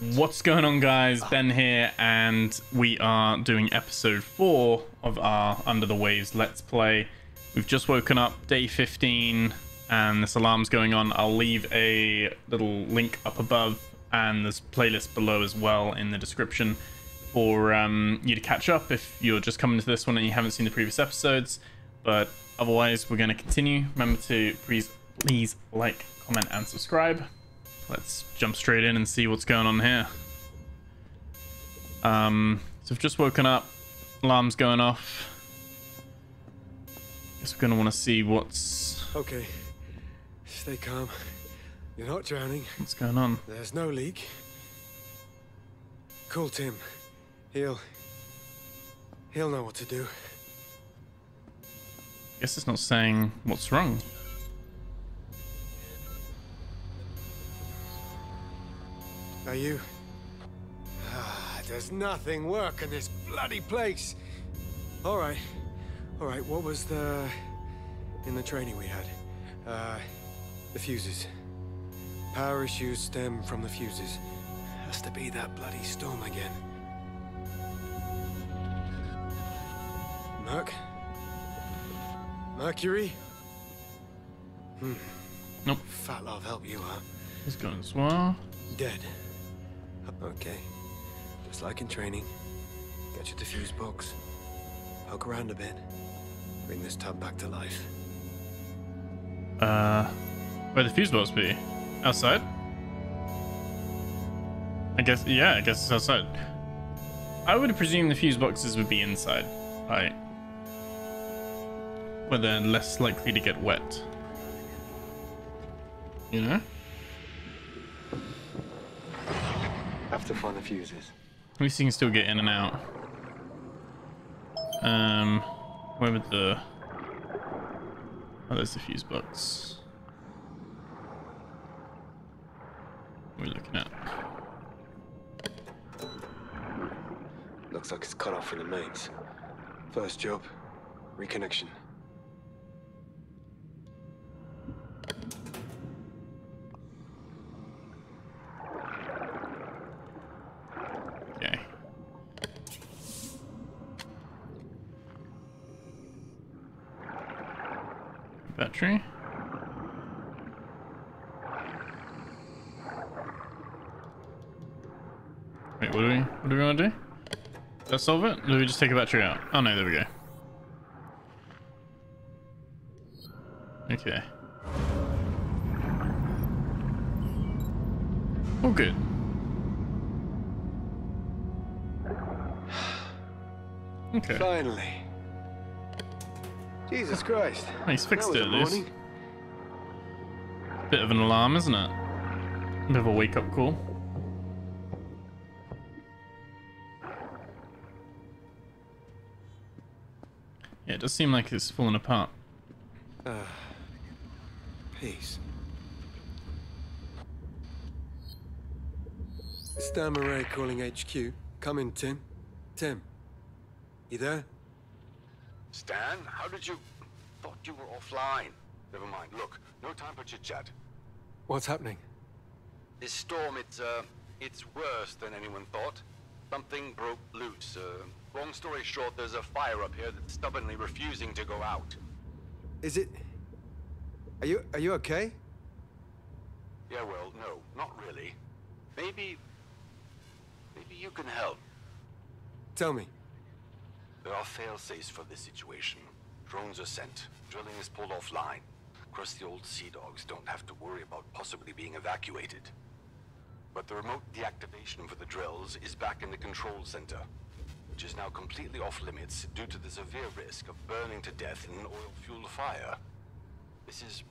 What's going on, guys? Ben here, and we are doing episode 4 of our Under the Waves Let's Play. We've just woken up, day 15, and this alarm's going on. I'll leave a little link up above, and there's playlist below as well in the description for um, you to catch up if you're just coming to this one and you haven't seen the previous episodes. But otherwise, we're going to continue. Remember to please, please like, comment, and subscribe. Let's jump straight in and see what's going on here. Um, so I've just woken up. Alarm's going off. Guess we're going to want to see what's... Okay. Stay calm. You're not drowning. What's going on? There's no leak. Call Tim. He'll... He'll know what to do. Guess it's not saying what's wrong. Are you? Ah, does nothing work in this bloody place. All right. All right, what was the... in the training we had? Uh, the fuses. Power issues stem from the fuses. Has to be that bloody storm again. Merc? Mercury? Hmm. Nope. Fat love help you, huh? He's going as well. Dead. Okay. Just like in training. Get your diffuse box. Poke around a bit. Bring this tub back to life. Uh, where the fuse box be? Outside? I guess, yeah, I guess it's outside. I would presume the fuse boxes would be inside, right? Where they're less likely to get wet. You know? Have to find the fuses. At least you can still get in and out. Um, where would the... Oh, there's the fuse box. What are we looking at? Looks like it's cut off from the mains. First job, reconnection. Wait, what do we what do we want to do? Does that solve it? Or do we just take a battery out? Oh no, there we go. Okay. Oh good. Okay. Finally. Jesus Christ. Oh, he's fixed it was at a least. morning. Bit of an alarm, isn't it? Bit of a wake up call. Yeah, it does seem like it's falling apart. Ah, peace. It's Stan Murray calling HQ. Come in, Tim. Tim. You there? Stan, how did you... Thought you were offline. Never mind. Look, no time for chit-chat. What's happening? This storm, it's, uh, it's worse than anyone thought. Something broke loose. Uh, long story short, there's a fire up here that's stubbornly refusing to go out. Is it... Are you... are you okay? Yeah, well, no, not really. Maybe... Maybe you can help. Tell me. There are fail-safes for this situation. Drones are sent. Drilling is pulled offline. Crusty old sea dogs don't have to worry about possibly being evacuated. But the remote deactivation for the drills is back in the control center, which is now completely off limits due to the severe risk of burning to death in an oil-fueled fire. This is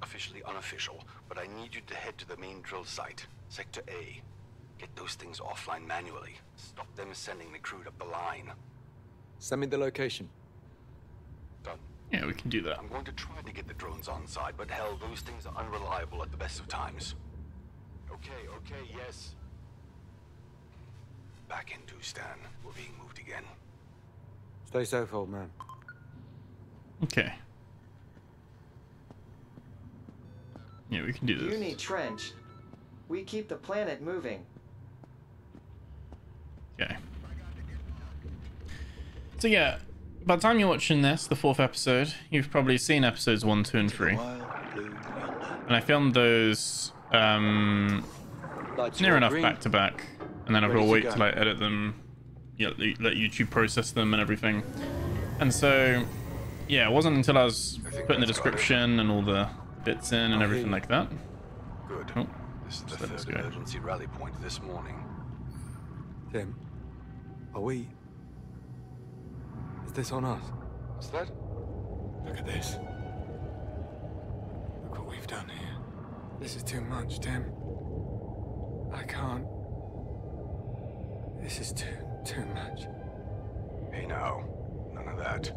officially unofficial, but I need you to head to the main drill site, Sector A. Get those things offline manually. Stop them sending the crude up the line. Send me the location. Done. Yeah, we can do that. I'm going to try to get the drones on side, but hell, those things are unreliable at the best of times. Okay, okay, yes. Back into Stan. We're being moved again. Stay safe, old man. Okay. Yeah, we can do this. You this. need trench. We keep the planet moving. Okay. So yeah, by the time you're watching this, the fourth episode, you've probably seen episodes one, two, and three. And I filmed those um, near enough back to back, and then I've got to Ready to wait till I edit them, you know, let YouTube process them and everything. And so, yeah, it wasn't until I was think putting the that's got it. description and all the bits in and I'll everything like that. Good. Oh, This is the third emergency rally point this morning. Tim, are we... Is this on us? What's that? Look at this. Look what we've done here. This is too much, Tim. I can't. This is too, too much. Hey now, none of that.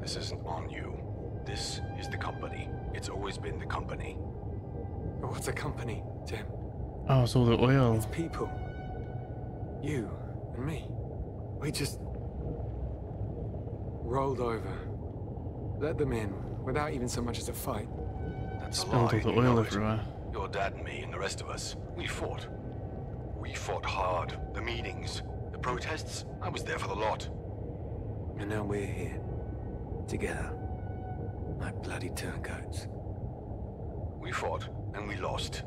This isn't on you. This is the company. It's always been the company. But what's a company, Tim? Oh, it's all the oil. It's people. You and me. We just rolled over. Let them in without even so much as a fight. That's a Spilled all lie. the you know oil it. everywhere. Your dad and me and the rest of us, we fought. We fought hard. The meetings, the protests, I was there for the lot. And now we're here. Together. Like bloody turncoats. We fought, and we lost.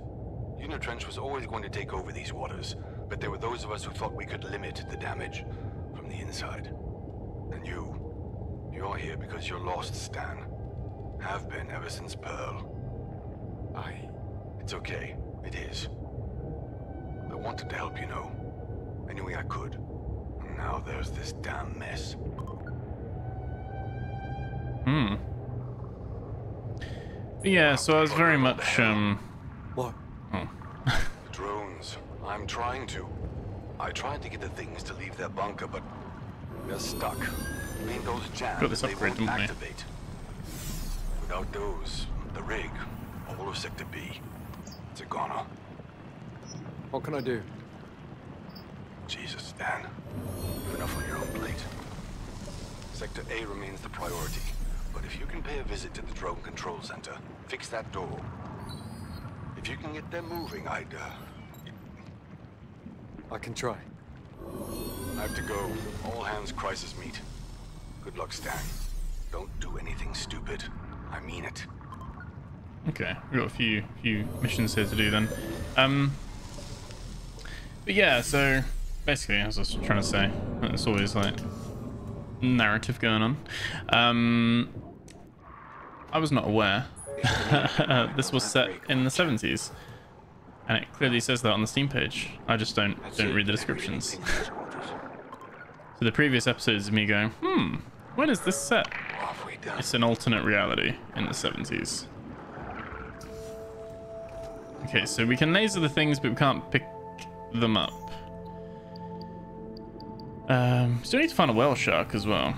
Unitrench was always going to take over these waters, but there were those of us who thought we could limit the damage from the inside. And you, you're here because you're lost, Stan. Have been ever since Pearl. I. It's okay. It is. I wanted to help you know. Any way I could. And now there's this damn mess. Hmm. Yeah, so I was very much um. What? Oh. The drones. I'm trying to. I tried to get the things to leave their bunker, but they're stuck. Windows jammed. Got this and they upgrade, won't didn't we? activate. Without those, the rig, all of Sector B, it's a goner. What can I do? Jesus, Stan. You've enough on your own plate. Sector A remains the priority, but if you can pay a visit to the drone control center, fix that door. If you can get them moving, I'd, uh, I can try. I have to go. All hands crisis meet. Good luck, Stan. Don't do anything stupid. I mean it. Okay, we've got a few few missions here to do then. Um, but yeah, so basically, as I was trying to say, there's always like narrative going on. Um, I was not aware this was set in the 70s, and it clearly says that on the Steam page. I just don't don't read the descriptions. So the previous episodes of me going, hmm, when is this set? What have we done? It's an alternate reality in the 70s. Okay, so we can laser the things, but we can't pick them up. Um, still need to find a whale shark as well.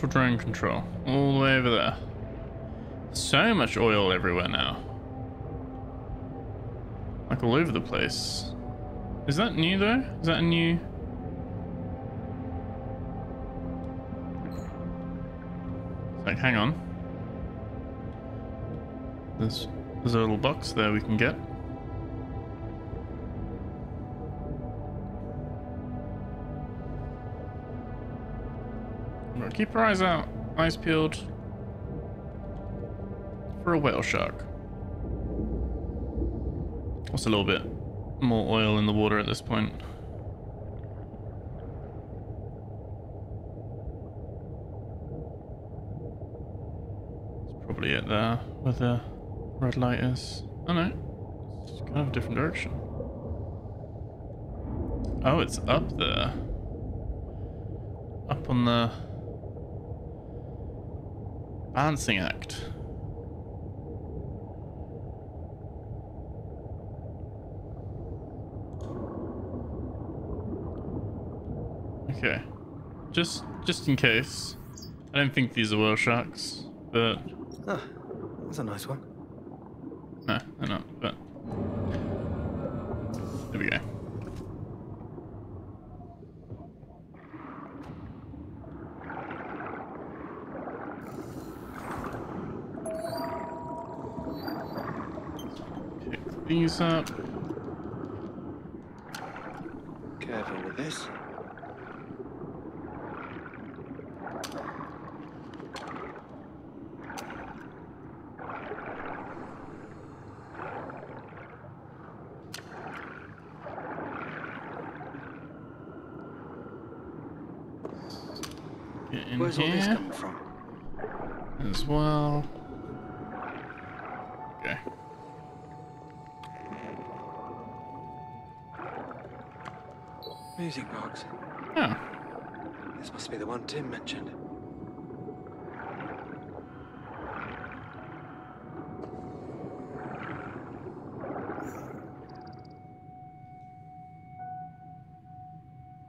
Central drone control. All the way over there. So much oil everywhere now. Like all over the place. Is that new though? Is that a new... Like, hang on. There's, there's a little box there we can get. Keep our eyes out, eyes peeled for a whale shark. What's a little bit more oil in the water at this point? It's probably it there, where the red light is. Oh no, it's kind of a different direction. Oh, it's up there. Up on the... Balancing act. Okay. Just just in case. I don't think these are whale sharks, but Ah, that's a nice one. no, they're not, but there we go. These. Music box. Oh, This must be the one Tim mentioned.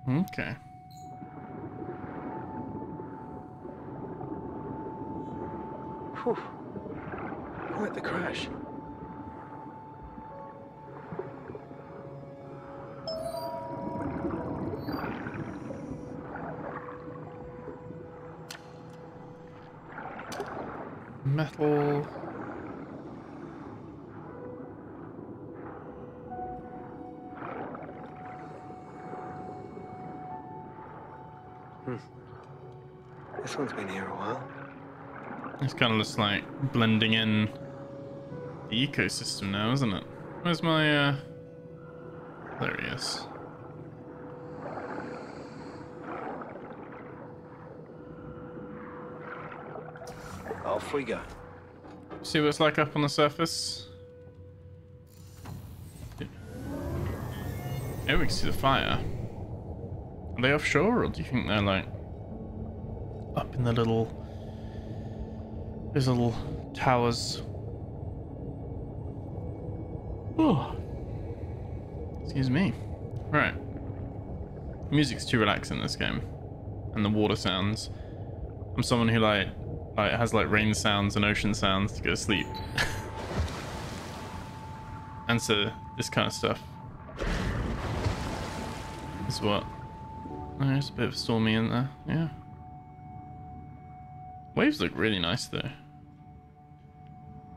okay. Kind of just like blending in the ecosystem now, isn't it? Where's my, uh... There he is. Off we go. See what it's like up on the surface? Oh, we can see the fire. Are they offshore, or do you think they're like up in the little, those little towers? Oh, excuse me. Right. Music's too relaxing in this game, and the water sounds. I'm someone who like, like has like rain sounds and ocean sounds to go to sleep. and so this kind of stuff is what. There's a bit of stormy in there. Yeah. Waves look really nice though.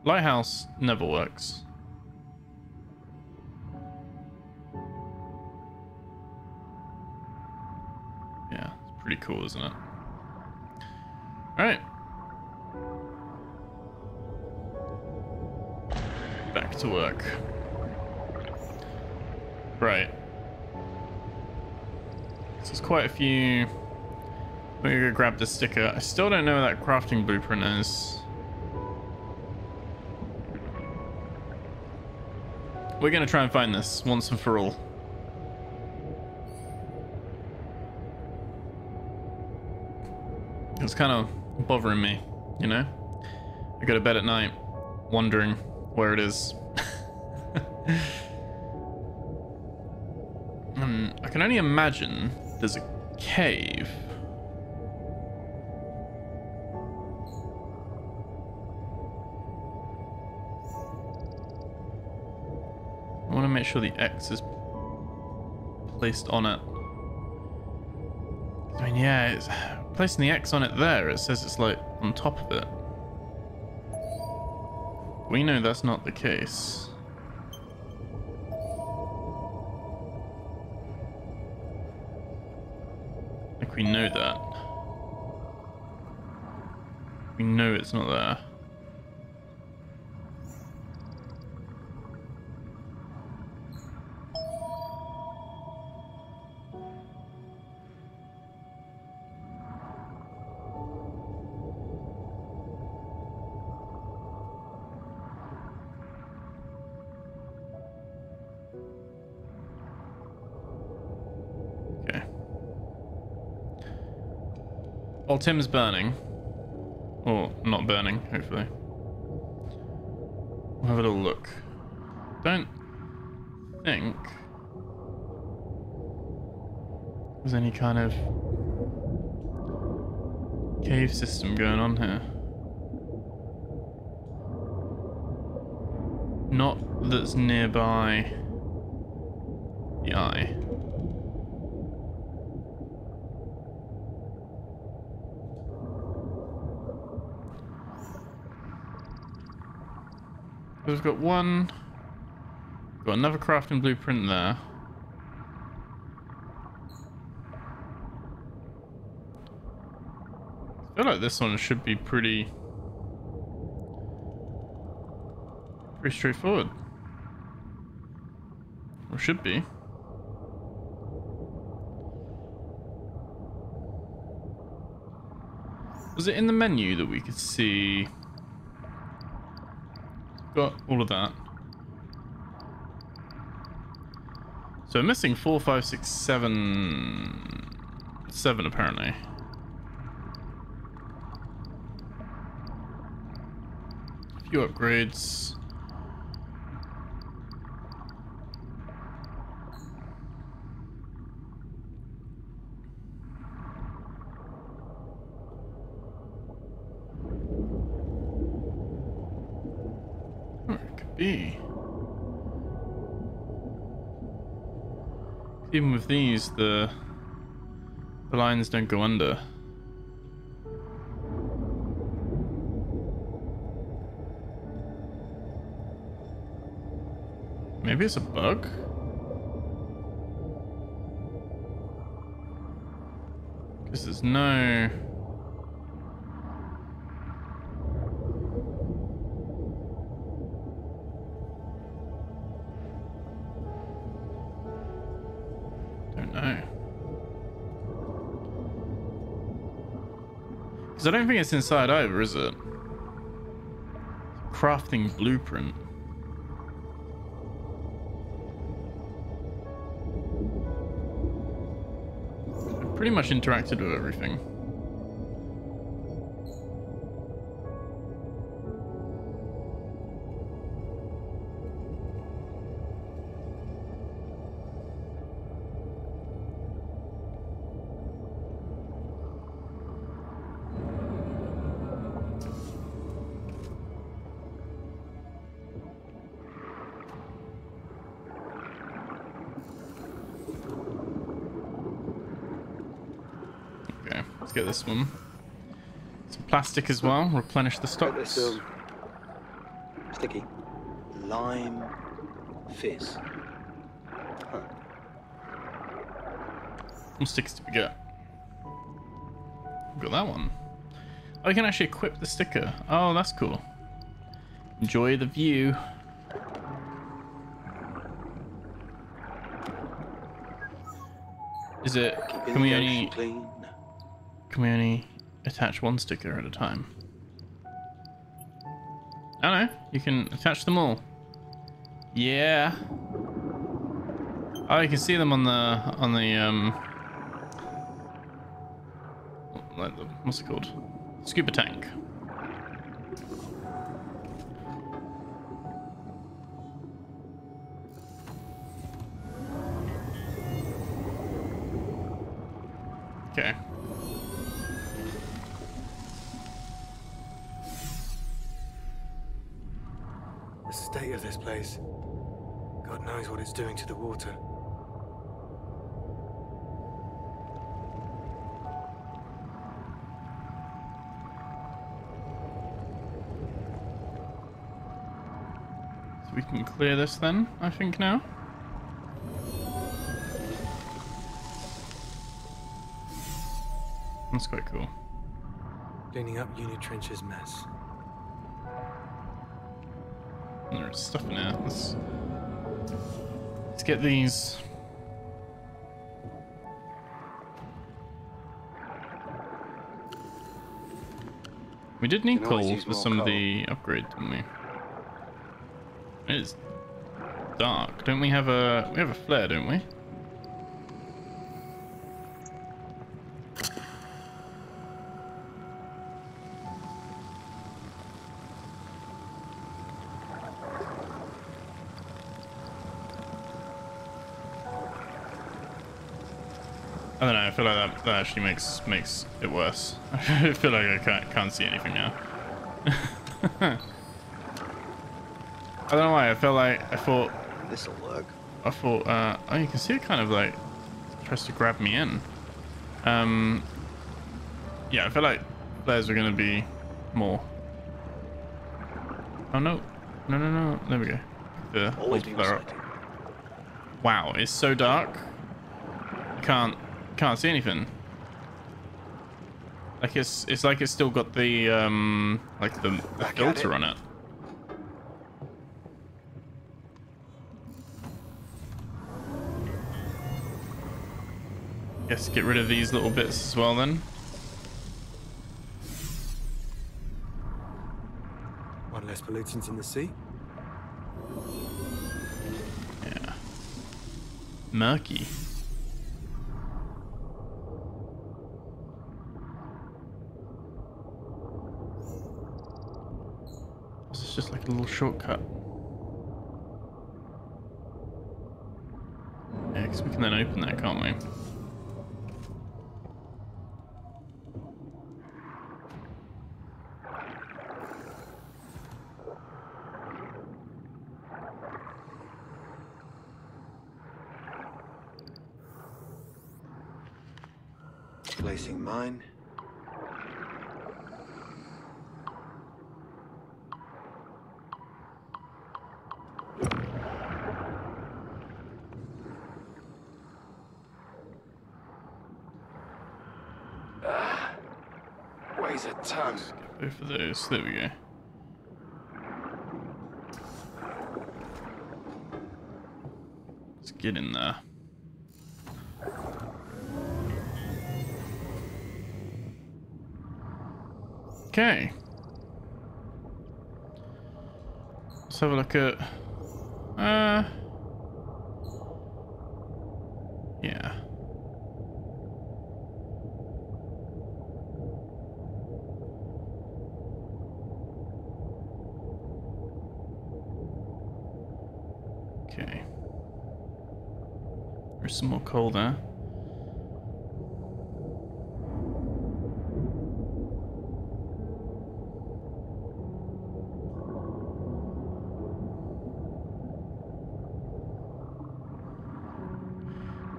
Lighthouse never works. Yeah, it's pretty cool, isn't it? Alright. Back to work. Right. So there's quite a few. We're gonna grab the sticker. I still don't know what that crafting blueprint is. We're gonna try and find this once and for all. It's kind of bothering me, you know? I go to bed at night wondering where it is. Hmm, I can only imagine there's a cave. Sure the X is placed on it. I mean, yeah, it's placing the X on it there. It says it's like on top of it. We know that's not the case. Like we know that. We know it's not there. While Tim's burning, Or not burning, hopefully. We'll have a little look. Don't think there's any kind of cave system going on here. Not that's nearby the eye. We've got one, got another crafting blueprint there. I feel like this one should be pretty, pretty straightforward. Or should be. Was it in the menu that we could see? Got all of that. So I'm missing four, five, six, seven, seven apparently. A few upgrades. Where it could be. Even with these, the the lines don't go under. Maybe it's a bug? Because there's no... I don't think it's inside either, is it? Crafting blueprint. I've pretty much interacted with everything. Get this one. Some plastic as well, replenish the stocks. um, sticky. Lime fizz. Huh. What sticks did we get? Got that one. Oh, you can actually equip the sticker. Oh, that's cool. Enjoy the view. Is it? Keeping Can we only clean. Can we only attach one sticker at a time? I don't know. You can attach them all. Yeah. Oh, you can see them on the on the um. Like the what's it called? Scuba tank. Okay. Place. God knows what it's doing to the water. So we can clear this then, I think now. That's quite cool. Cleaning up Unitrench's mess. There's stuff in there. Let's, let's get these. We did need coal for some of the upgrade, didn't we? It's dark. Don't we have a we have a flare, don't we? Feel like that, that actually makes makes it worse. I feel like I can't can't see anything now. I don't know why. I felt like I thought This'll work. I thought. Uh, oh, you can see it kind of like tries to grab me in. Um. Yeah, I feel like flares are gonna be more. Oh no, no, no, no. There we go. The Always flare up. Wow, it's so dark. Can't can't see anything. Like it's it's like it's still got the um like the, the filter it. on it. Guess get rid of these little bits as well then. One less pollutant in the sea. Yeah. Murky. Is just like a little shortcut. Yeah, because we can then open that, can't we? Placing mine. Weighs a ton. Both of those. There we go. Let's get in there. Okay. Let's have a look at. Uh. Yeah. Okay. There's some more coal there.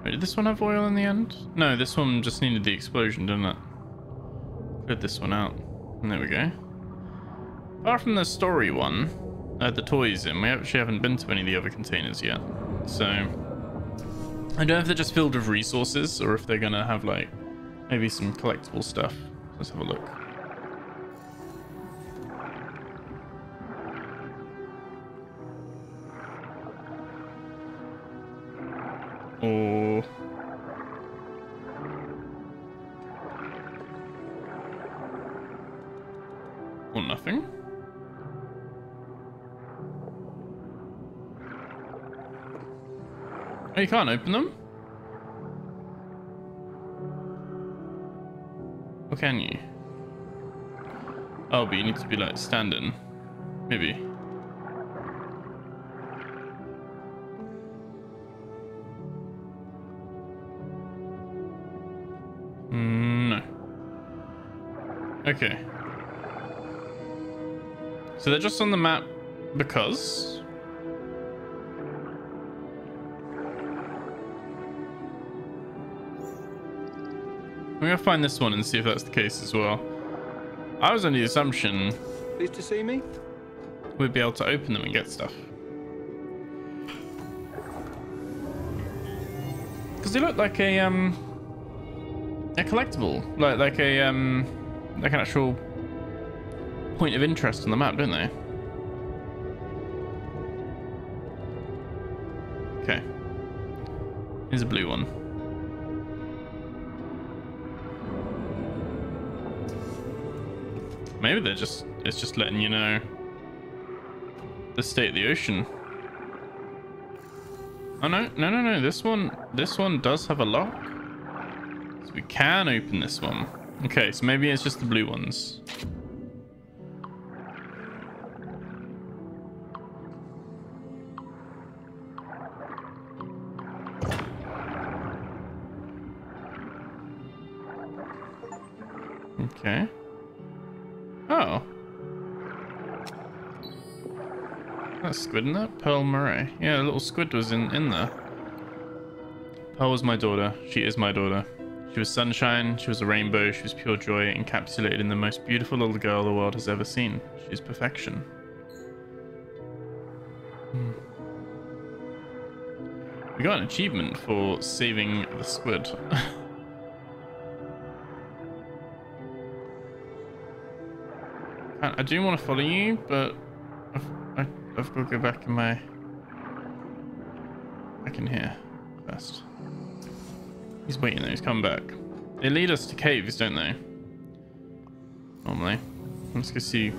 Wait, did this one have oil in the end? No, this one just needed the explosion, didn't it? Cleared this one out. And there we go. Apart from the story one, uh, the toys in, we actually haven't been to any of the other containers yet. So, I don't know if they're just filled with resources or if they're gonna have like maybe some collectible stuff. Let's have a look. You can't open them? Or can you? Oh, but you need to be like standing. Maybe. Mm, No. Okay. So they're just on the map because I'm gonna find this one and see if that's the case as well. I was under the assumption Pleased to see me? we'd be able to open them and get stuff. Because they look like a um a collectible, like like a um like an actual point of interest on the map, don't they? Okay. Here's a blue one. Maybe they're just it's just letting you know the state of the ocean. Oh no, no, no, no. This one, this one does have a lock. So we can open this one. Okay, so maybe it's just the blue ones. Okay. Squid in that? Pearl Murray. Yeah, a little squid was in, in there. Pearl was my daughter. She is my daughter. She was sunshine, she was a rainbow, she was pure joy, encapsulated in the most beautiful little girl the world has ever seen. She's perfection. Hmm. We got an achievement for saving the squid. I, do want to follow you, but I've got to go back in my... Back in here first. He's waiting though, he's coming back. They lead us to caves, don't they? Normally. Let's go see.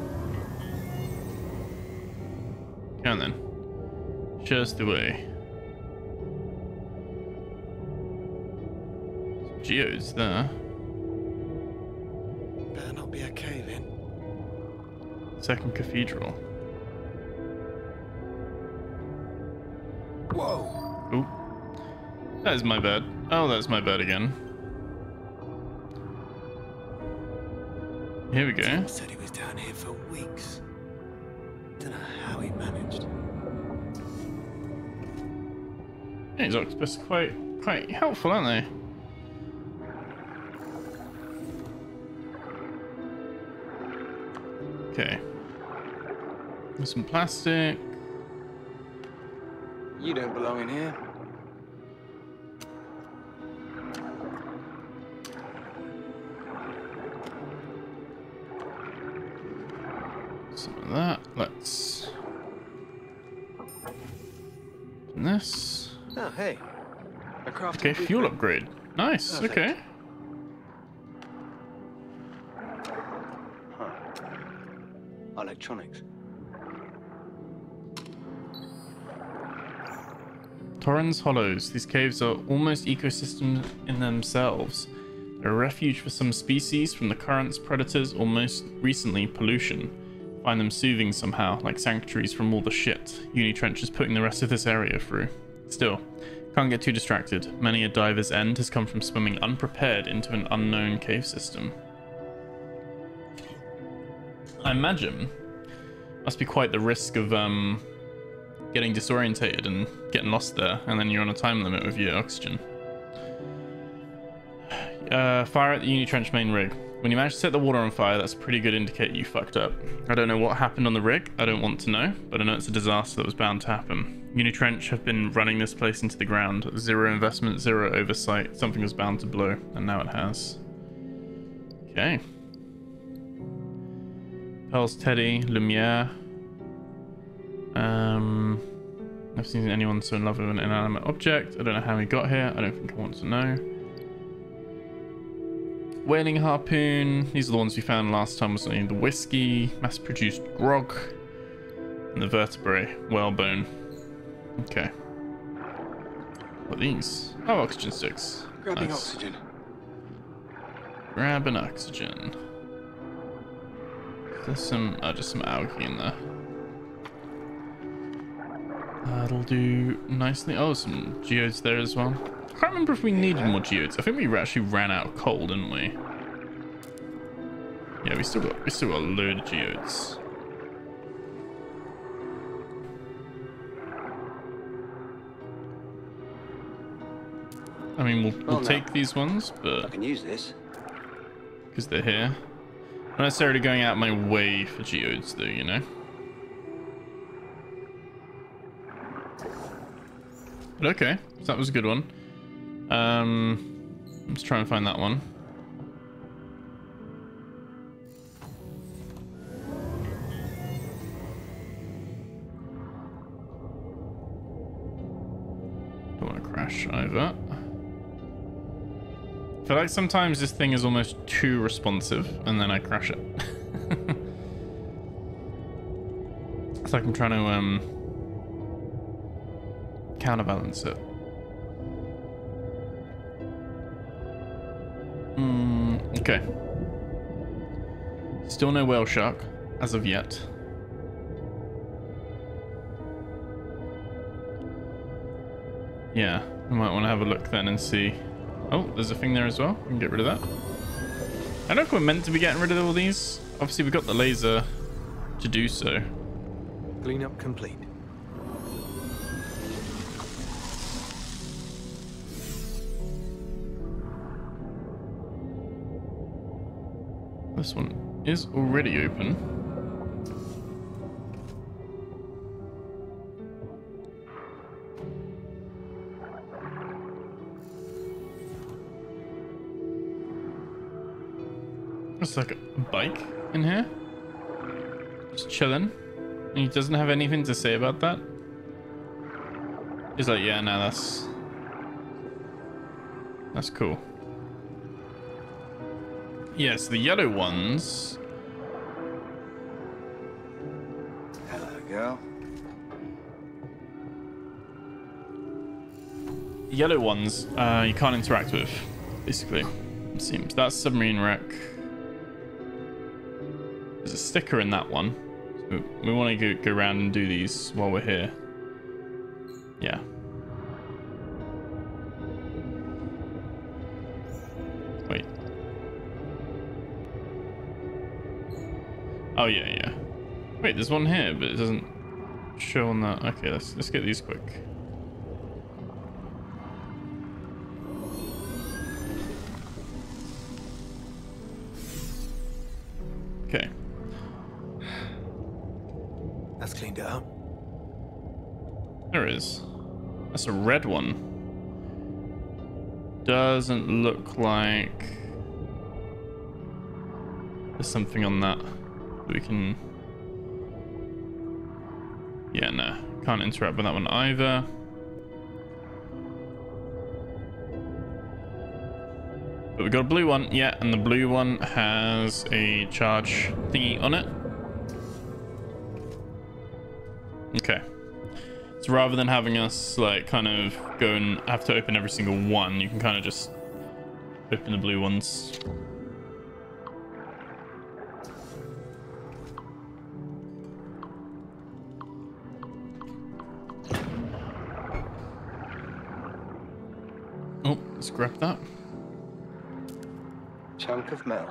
Come on then. Show us the way. Geodes there. Better not be a cave in. Second cathedral. That is my bad. Oh, that's my bad again. Here we go. Tim said he was down here for weeks. Don't know how he managed. Yeah, these octopus are quite quite helpful, aren't they? Okay. There's some plastic. You don't belong in here. Okay, fuel upgrade. Nice. Perfect. Okay. Huh. Electronics. Torrens Hollows. These caves are almost ecosystems in themselves. They're a refuge for some species from the currents, predators, or most recently, pollution. Find them soothing somehow, like sanctuaries from all the shit Unitrench is putting the rest of this area through. Still, can't get too distracted. Many a diver's end has come from swimming unprepared into an unknown cave system. I imagine must be quite the risk of um getting disorientated and getting lost there, and then you're on a time limit with your oxygen. Uh, fire at the Unitrench main rig. When you manage to set the water on fire, that's a pretty good indicator you fucked up. I don't know what happened on the rig, I don't want to know, but I know it's a disaster that was bound to happen. Unitrench have been running this place into the ground. Zero investment, zero oversight. Something was bound to blow, and now it has. Okay. Pearl's Teddy, Lumiere. Um, I've seen anyone so in love with an inanimate object. I don't know how he got here. I don't think I want to know. Whaling harpoon. These are the ones we found last time. Was only the whiskey, mass-produced grog, and the vertebrae, whalebone. Okay. What are these? Oh, oxygen sticks. Grabbing Nice. oxygen. Grab an oxygen. There's some, oh, just some algae in there. That'll do nicely. Oh, some geodes there as well. I can't remember if we needed more geodes. I think we actually ran out of coal, didn't we? Yeah, we still got we still got a load of geodes. I mean, we'll, we'll take these ones, but I can use this. because they're here. Not necessarily going out my way for geodes, though, you know. But okay, so that was a good one. Um, let's try and find that one. Don't want to crash either. I feel like sometimes this thing is almost too responsive, and then I crash it. it's like I'm trying to um counterbalance it. Mm, okay. Still no whale shark as of yet. Yeah, I might want to have a look then and see. Oh, there's a thing there as well. We can get rid of that. I don't if we're meant to be getting rid of all these. Obviously, we've got the laser to do so. Cleanup complete. This one is already open. There's like a bike in here. Just chilling. And he doesn't have anything to say about that. He's like, yeah, no, that's... That's cool. Yes, the yellow ones. Hello, girl. Yellow ones, uh, you can't interact with, basically. It seems that's submarine wreck. There's a sticker in that one. So we want to go, go around and do these while we're here. Yeah. Oh yeah, yeah. Wait, there's one here, but it doesn't show on that. Okay, let's let's get these quick. Okay. That's cleaned up. There is. That's a red one. Doesn't look like there's something on that that we can. Yeah, no. Can't interact with that one either. But we got a blue one, yeah, and the blue one has a charge thingy on it. Okay. So rather than having us like kind of go and have to open every single one, you can kind of just open the blue ones. Grab that. Chunk of metal.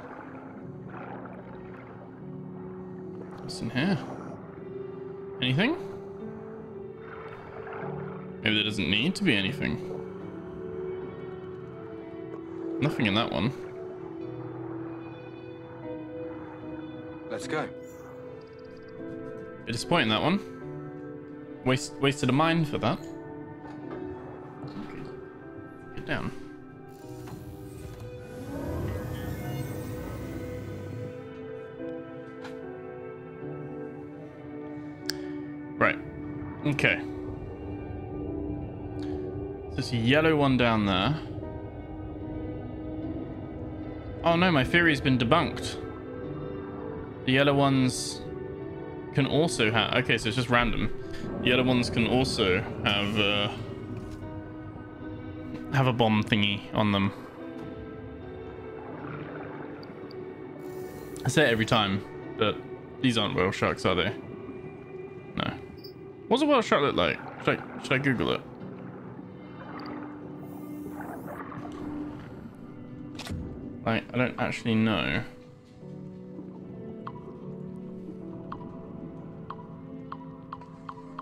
What's in here? Anything? Maybe there doesn't need to be anything. Nothing in that one. Let's go. Bit disappointing that one. Waste wasted a mine for that. Okay. Get down. Okay. This yellow one down there. Oh no, my theory's been debunked. The yellow ones can also have... Okay, so it's just random. The yellow ones can also have uh, have a bomb thingy on them. I say it every time, but these aren't whale sharks, are they? What's a whale shark look like? Should I, should I Google it? Like, I don't actually know.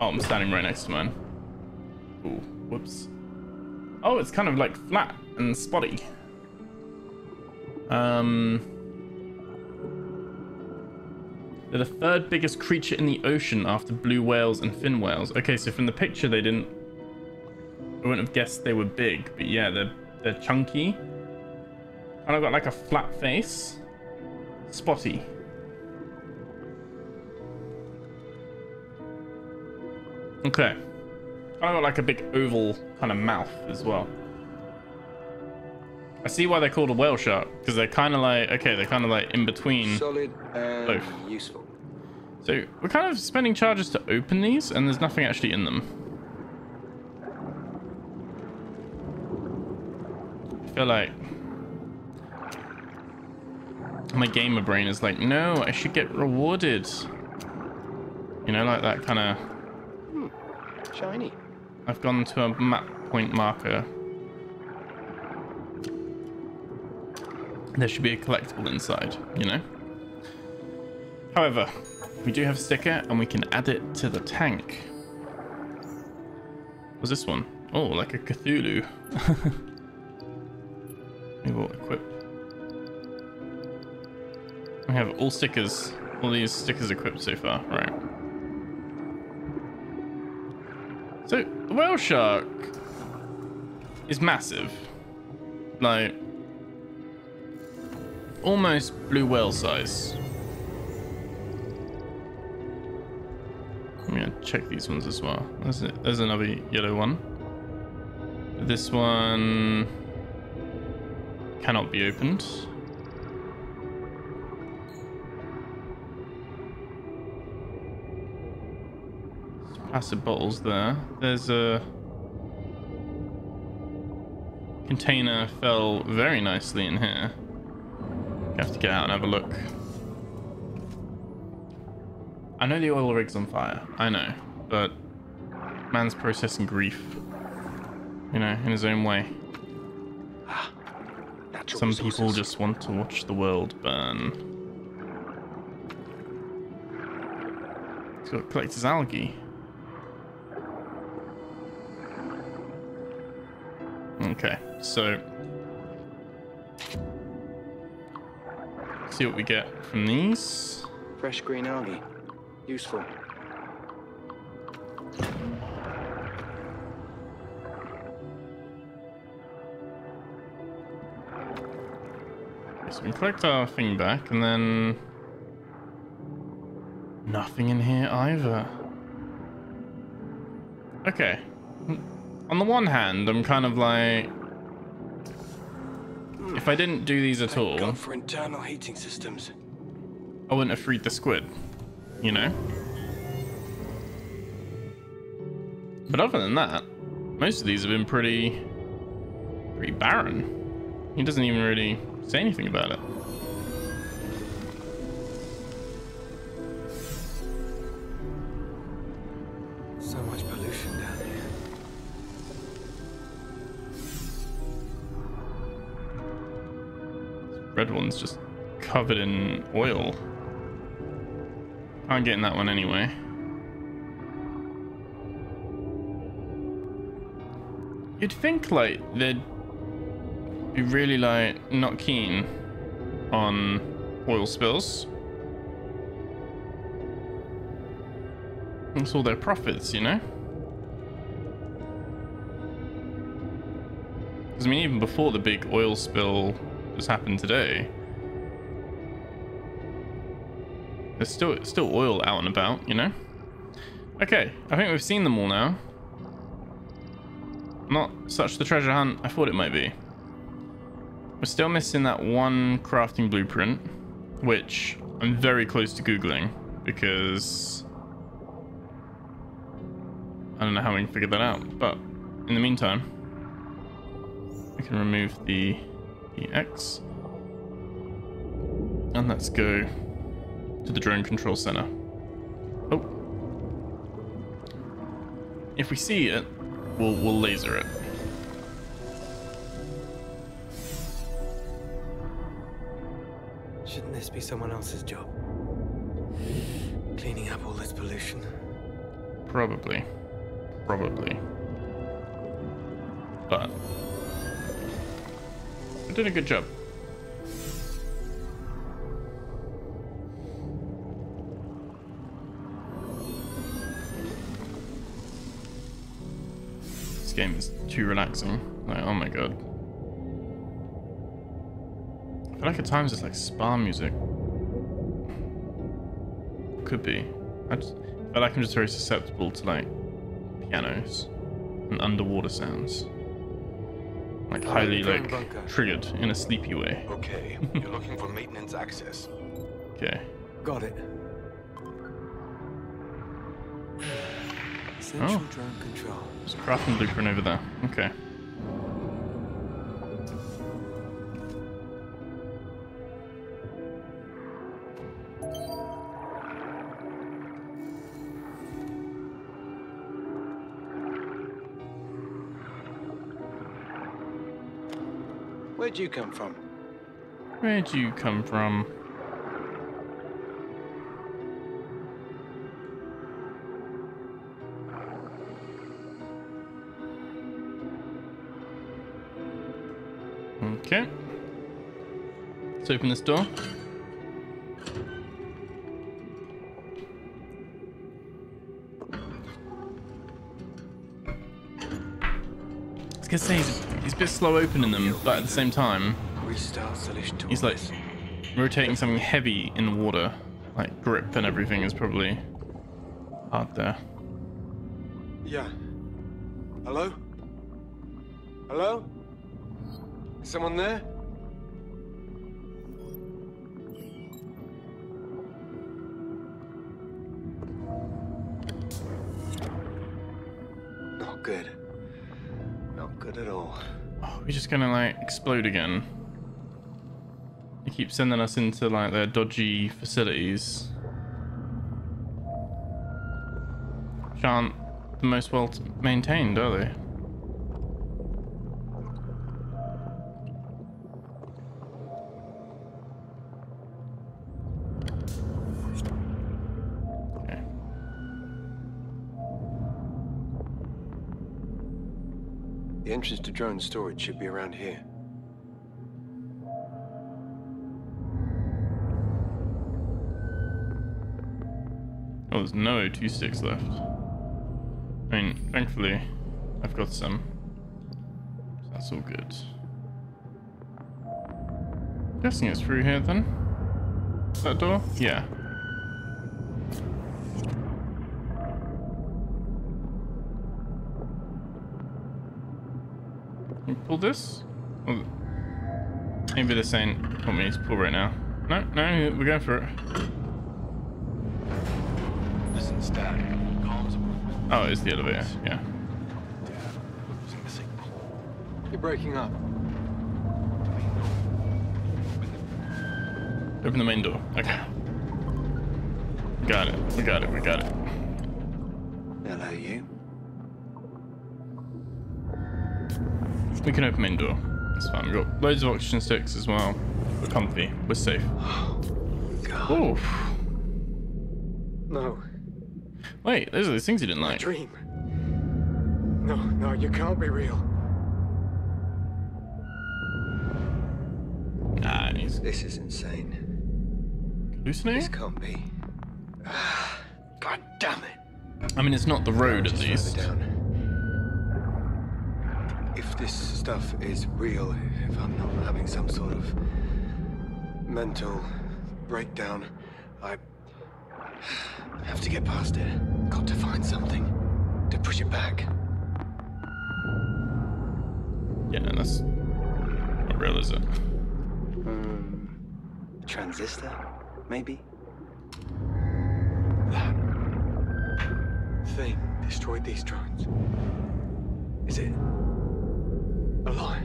Oh, I'm standing right next to mine. Ooh, whoops. Oh, it's kind of like flat and spotty. Um, they're the third biggest creature in the ocean after blue whales and fin whales. Okay, so from the picture they didn't. I wouldn't have guessed they were big, but yeah, they're they're chunky. And I've got like a flat face, spotty. Okay. I've got like a big oval kind of mouth as well. I see why they're called a whale shark because they're kind of like okay, they're kind of like in between. Solid and Both. useful. So we're kind of spending charges to open these, and there's nothing actually in them. I feel like my gamer brain is like, no, I should get rewarded. You know, like that kind of. Hmm, shiny. I've gone to a map point marker. There should be a collectible inside, you know? However, we do have a sticker and we can add it to the tank. What's this one? Oh, like a Cthulhu. we will equip. We have all stickers, all these stickers equipped so far, right. So, the whale shark is massive. Like, almost blue whale size. I'm gonna check these ones as well. There's, a, there's another yellow one. This one cannot be opened. Passive bottles there. There's a container fell very nicely in here. You have to get out and have a look. I know the oil rig's on fire. I know. But man's processing grief. You know, in his own way. Natural Some people just want to watch the world burn. It's got collector's algae. Okay, so see what we get from these. Fresh green algae. Useful. So we collect our thing back and then nothing in here either. Okay. On the one hand, I'm kind of like if I didn't do these at all, God for internal heating systems. I wouldn't have freed the squid, you know? But other than that, most of these have been pretty pretty barren. He doesn't even really say anything about it. Red one's just covered in oil. Can't get in that one anyway. You'd think like they'd be really like not keen on oil spills. That's all their profits, you know? Because I mean, even before the big oil spill has happened today, there's still still oil out and about, you know. Okay, I think we've seen them all now. Not such the treasure hunt I thought it might be. We're still missing that one crafting blueprint, which I'm very close to googling because I don't know how we can figure that out. But in the meantime, we can remove the EX. And let's go to the drone control center. Oh. If we see it, we'll, we'll laser it. Shouldn't this be someone else's job? Cleaning up all this pollution. Probably. Probably. But we did a good job. This game is too relaxing. Like, oh my god. I feel like at times it's like spa music. Could be. I just I feel like I'm just very susceptible to like pianos and underwater sounds. Like highly like triggered in a sleepy way. Okay, you're looking for maintenance access. Okay. Got it. Oh. Central Oh. drone control. There's a crafting blueprint over there. Okay. Where'd you come from? Where'd you come from? Okay. Let's open this door. Was gonna say he's, he's a bit slow opening them, but at the same time, Restart solution to he's like rotating something heavy in the water, like grip and everything is probably hard there. Yeah. Hello? Hello? Is someone there? Not good. We're just gonna like explode again. They keep sending us into like their dodgy facilities. Which aren't the most well maintained, are they? Drone storage should be around here. Oh, there's no two sticks left. I mean, thankfully, I've got some. So that's all good. Guessing it's through here then? That door? Yeah. Pull this? Well, maybe this ain't what we need to pull right now. No, no, we're going for it. Listen, Stan. Comms are Oh, it's the elevator. Yeah. losing. You're breaking up. Open the main door. Okay. Got it. We got it. We got it. Hello, you. We can open main door. That's fine. We've got loads of oxygen sticks as well. We're comfy. We're safe. God. Oof. No. Wait, those are those things you didn't like. Dream. No, no, you can't be real. Ah, he's This is insane. This hallucinating? can't be. God damn it. I mean, it's not the road at least. down. This stuff is real, if I'm not having some sort of mental breakdown, I have to get past it. Got to find something to push it back. Yeah, and that's not real, is it? Hmm. Transistor, maybe? That thing destroyed these drones. Is it alive?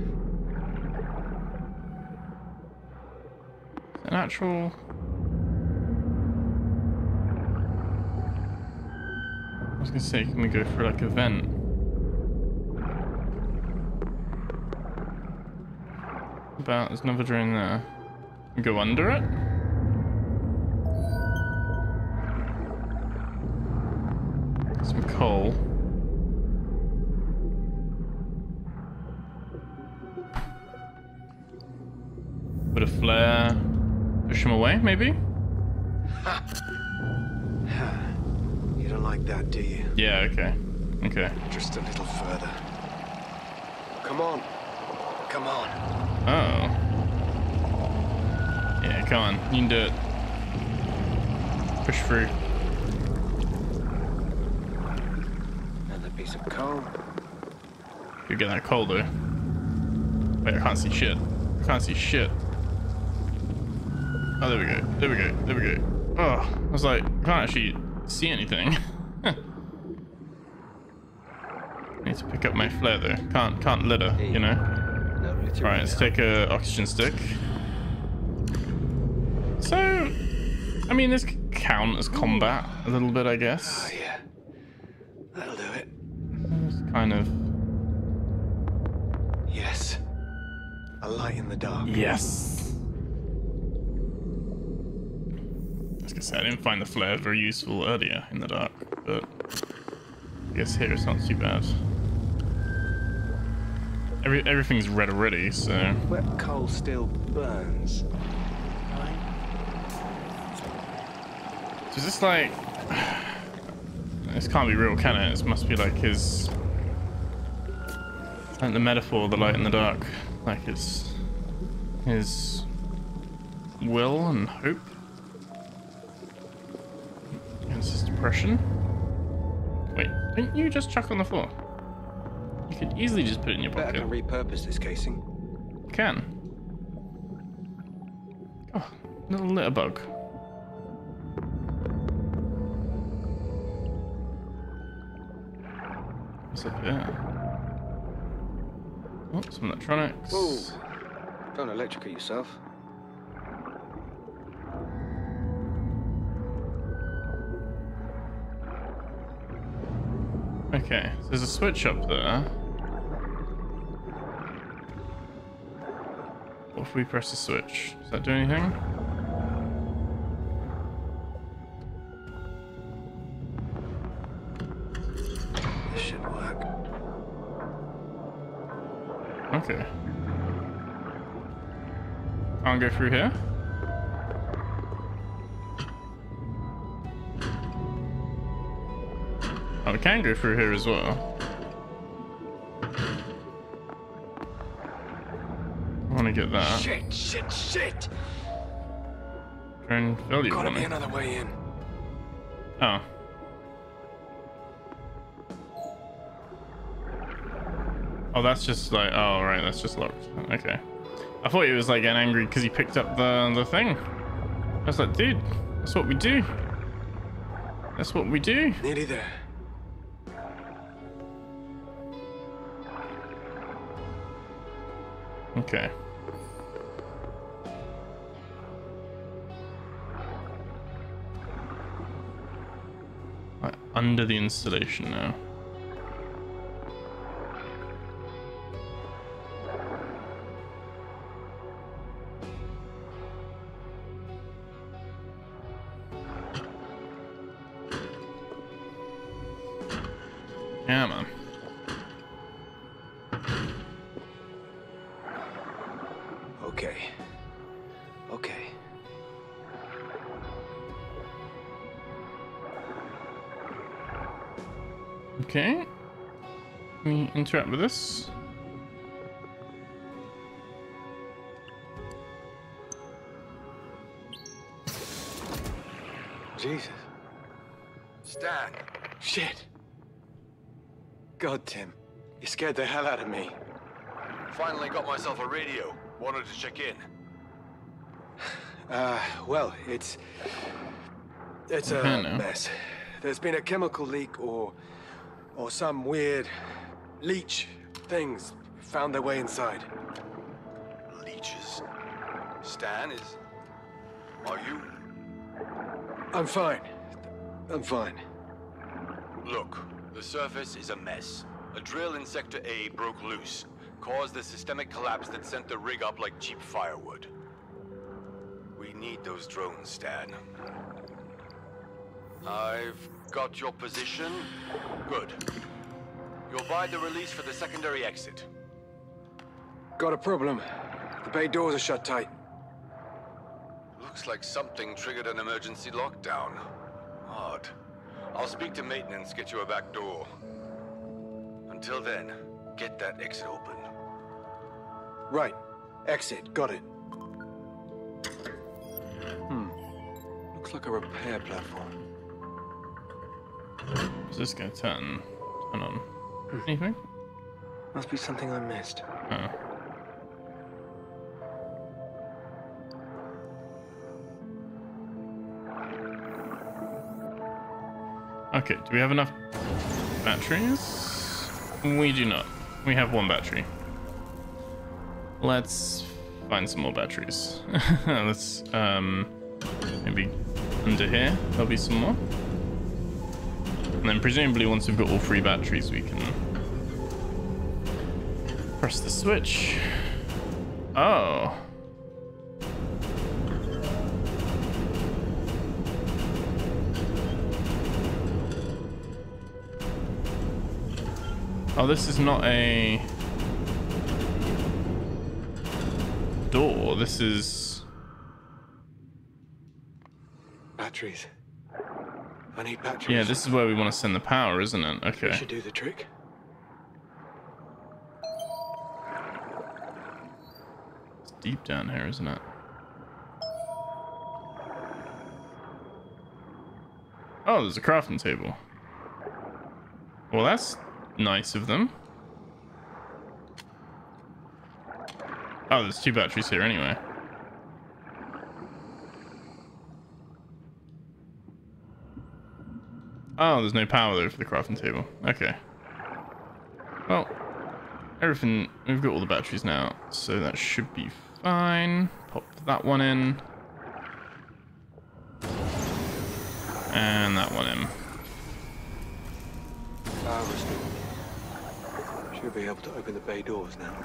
An actual. I was gonna say, can we go for like a vent? About there's another drain there. Go under it. Some coal. Away, maybe? You don't like that, do you? Yeah, okay. Okay. Just a little further. Come on. Come on. Oh. Yeah, come on. You can do it. Push through. Another piece of coal. You get that coal though. Wait, I can't see shit. I can't see shit. Oh, there we go. There we go. There we go. Oh, I was like, I can't actually see anything. Need to pick up my flare though. Can't can't litter, you know. No All right, let's take a oxygen stick. So, I mean, this could count as combat a little bit, I guess. Oh yeah. That'll do it. It's kind of. Yes. A light in the dark. Yes. was gonna say, I didn't find the flare very useful earlier in the dark, but I guess here it's not too bad. Every, everything's red already, so... Wet coal still burns. So is this like... This can't be real, can it? This must be like his... Like the metaphor, the light in the dark. Like it's... His... Will and hope. Depression. Wait, didn't you just chuck on the floor? You could easily just put it in your pocket. to repurpose this casing. You can. Oh, little litter bug. What's up here? Oh, some electronics. Whoa. Don't electrocute yourself. Okay, so there's a switch up there. What if we press the switch? Does that do anything? This should work. Okay. Can't go through here? Can go through here as well. I want to get that. Shit, shit, shit! Try and fill you Gotta be another way in. Oh. Oh, that's just like, oh, right, that's just locked. Okay. I thought he was like getting angry because he picked up the, the thing. I was like, dude, that's what we do. That's what we do. Nearly there. Okay. Right, under the installation now. We interact with this? Jesus. Stan, Shit. God, Tim. You scared the hell out of me. finally got myself a radio. Wanted to check in. Uh, well, it's... It's a mess. There's been a chemical leak or... or some weird leech things found their way inside. Leeches. Stan is. Are you? I'm fine. I'm fine. Look, the surface is a mess. A drill in Sector A broke loose, caused the systemic collapse that sent the rig up like cheap firewood. We need those drones, Stan. I've got your position. Good. You'll buy the release for the secondary exit. Got a problem. The bay doors are shut tight. Looks like something triggered an emergency lockdown. Odd. I'll speak to maintenance, get you a back door. Until then, get that exit open. Right. Exit. Got it. Hmm. Looks like a repair platform. Is this gonna turn turn on? Anything? Must be something I missed. Oh. Okay, do we have enough batteries? We do not. We have one battery. Let's find some more batteries. Let's, um, maybe under here, there'll be some more. And then presumably once we've got all three batteries, we can press the switch. Oh. Oh, this is not a door. This is... Batteries. I need batteries. Yeah, this is where we want to send the power, isn't it? Okay. should do the trick. It's deep down here, isn't it? Oh, there's a crafting table. Well, that's nice of them. Oh, there's two batteries here anyway. Oh, there's no power though for the crafting table. Okay. Well, everything, we've got all the batteries now, so that should be fine. Pop that one in. And that one in. Ah, power restored. Should be able to open the bay doors now.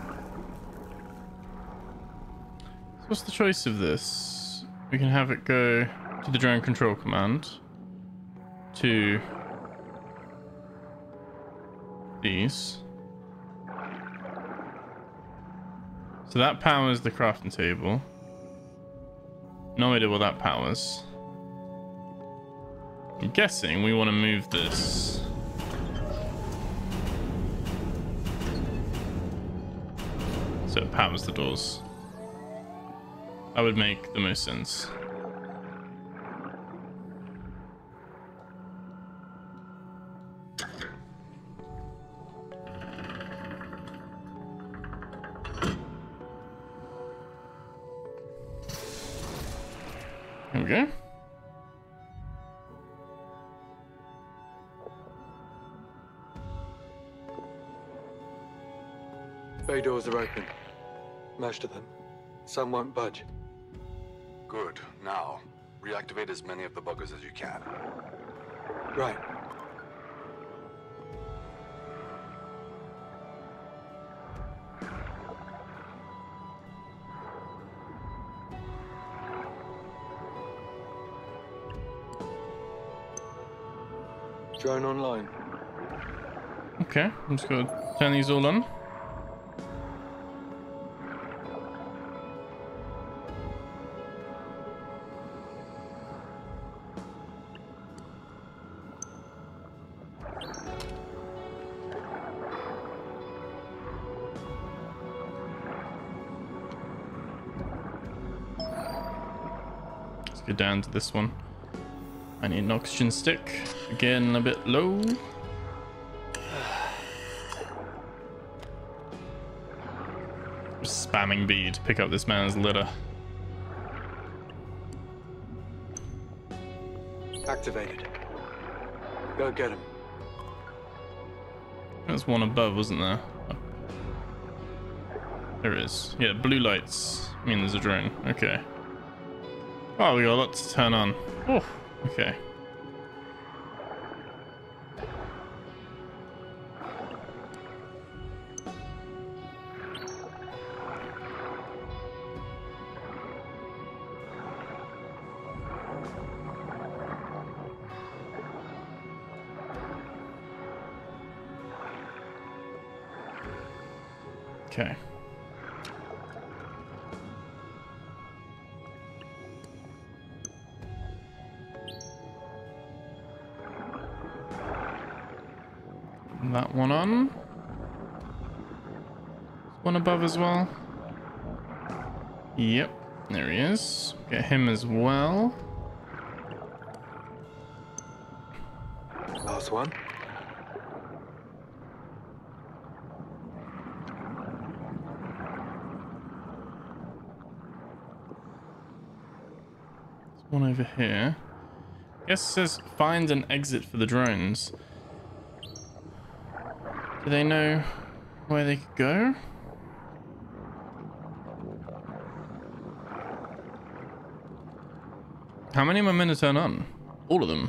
So what's the choice of this? We can have it go to the drone control command. To these. So that powers the crafting table. No idea what that powers. I'm guessing we want to move this. So it powers the doors. That would make the most sense. Most of them. Some won't budge. Good. Now, reactivate as many of the buggers as you can. Right. Drone online. Okay, I'm just gonna turn these all on. Go down to this one. I need an oxygen stick. Again, a bit low. Just spamming B to pick up this man's litter. Activated. Go get him. There's one above, wasn't there? There is. Yeah, blue lights mean there's a drone. Okay. Oh, we got a lot to turn on. Oh, okay. Okay. Above as well. Yep, there he is. Get him as well. Last one. There's one over here. Guess it says find an exit for the drones. Do they know where they could go? How many am I meant to turn on? All of them.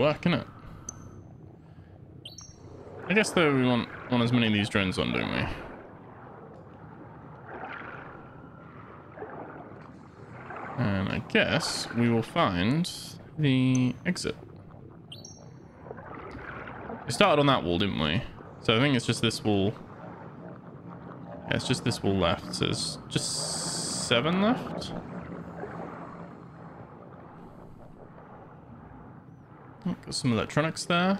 Work, isn't it? I guess though we want, want as many of these drones on, don't we? And I guess we will find the exit. We started on that wall, didn't we? So I think it's just this wall. Yeah, it's just this wall left. So there's just seven left. Oh, got some electronics there.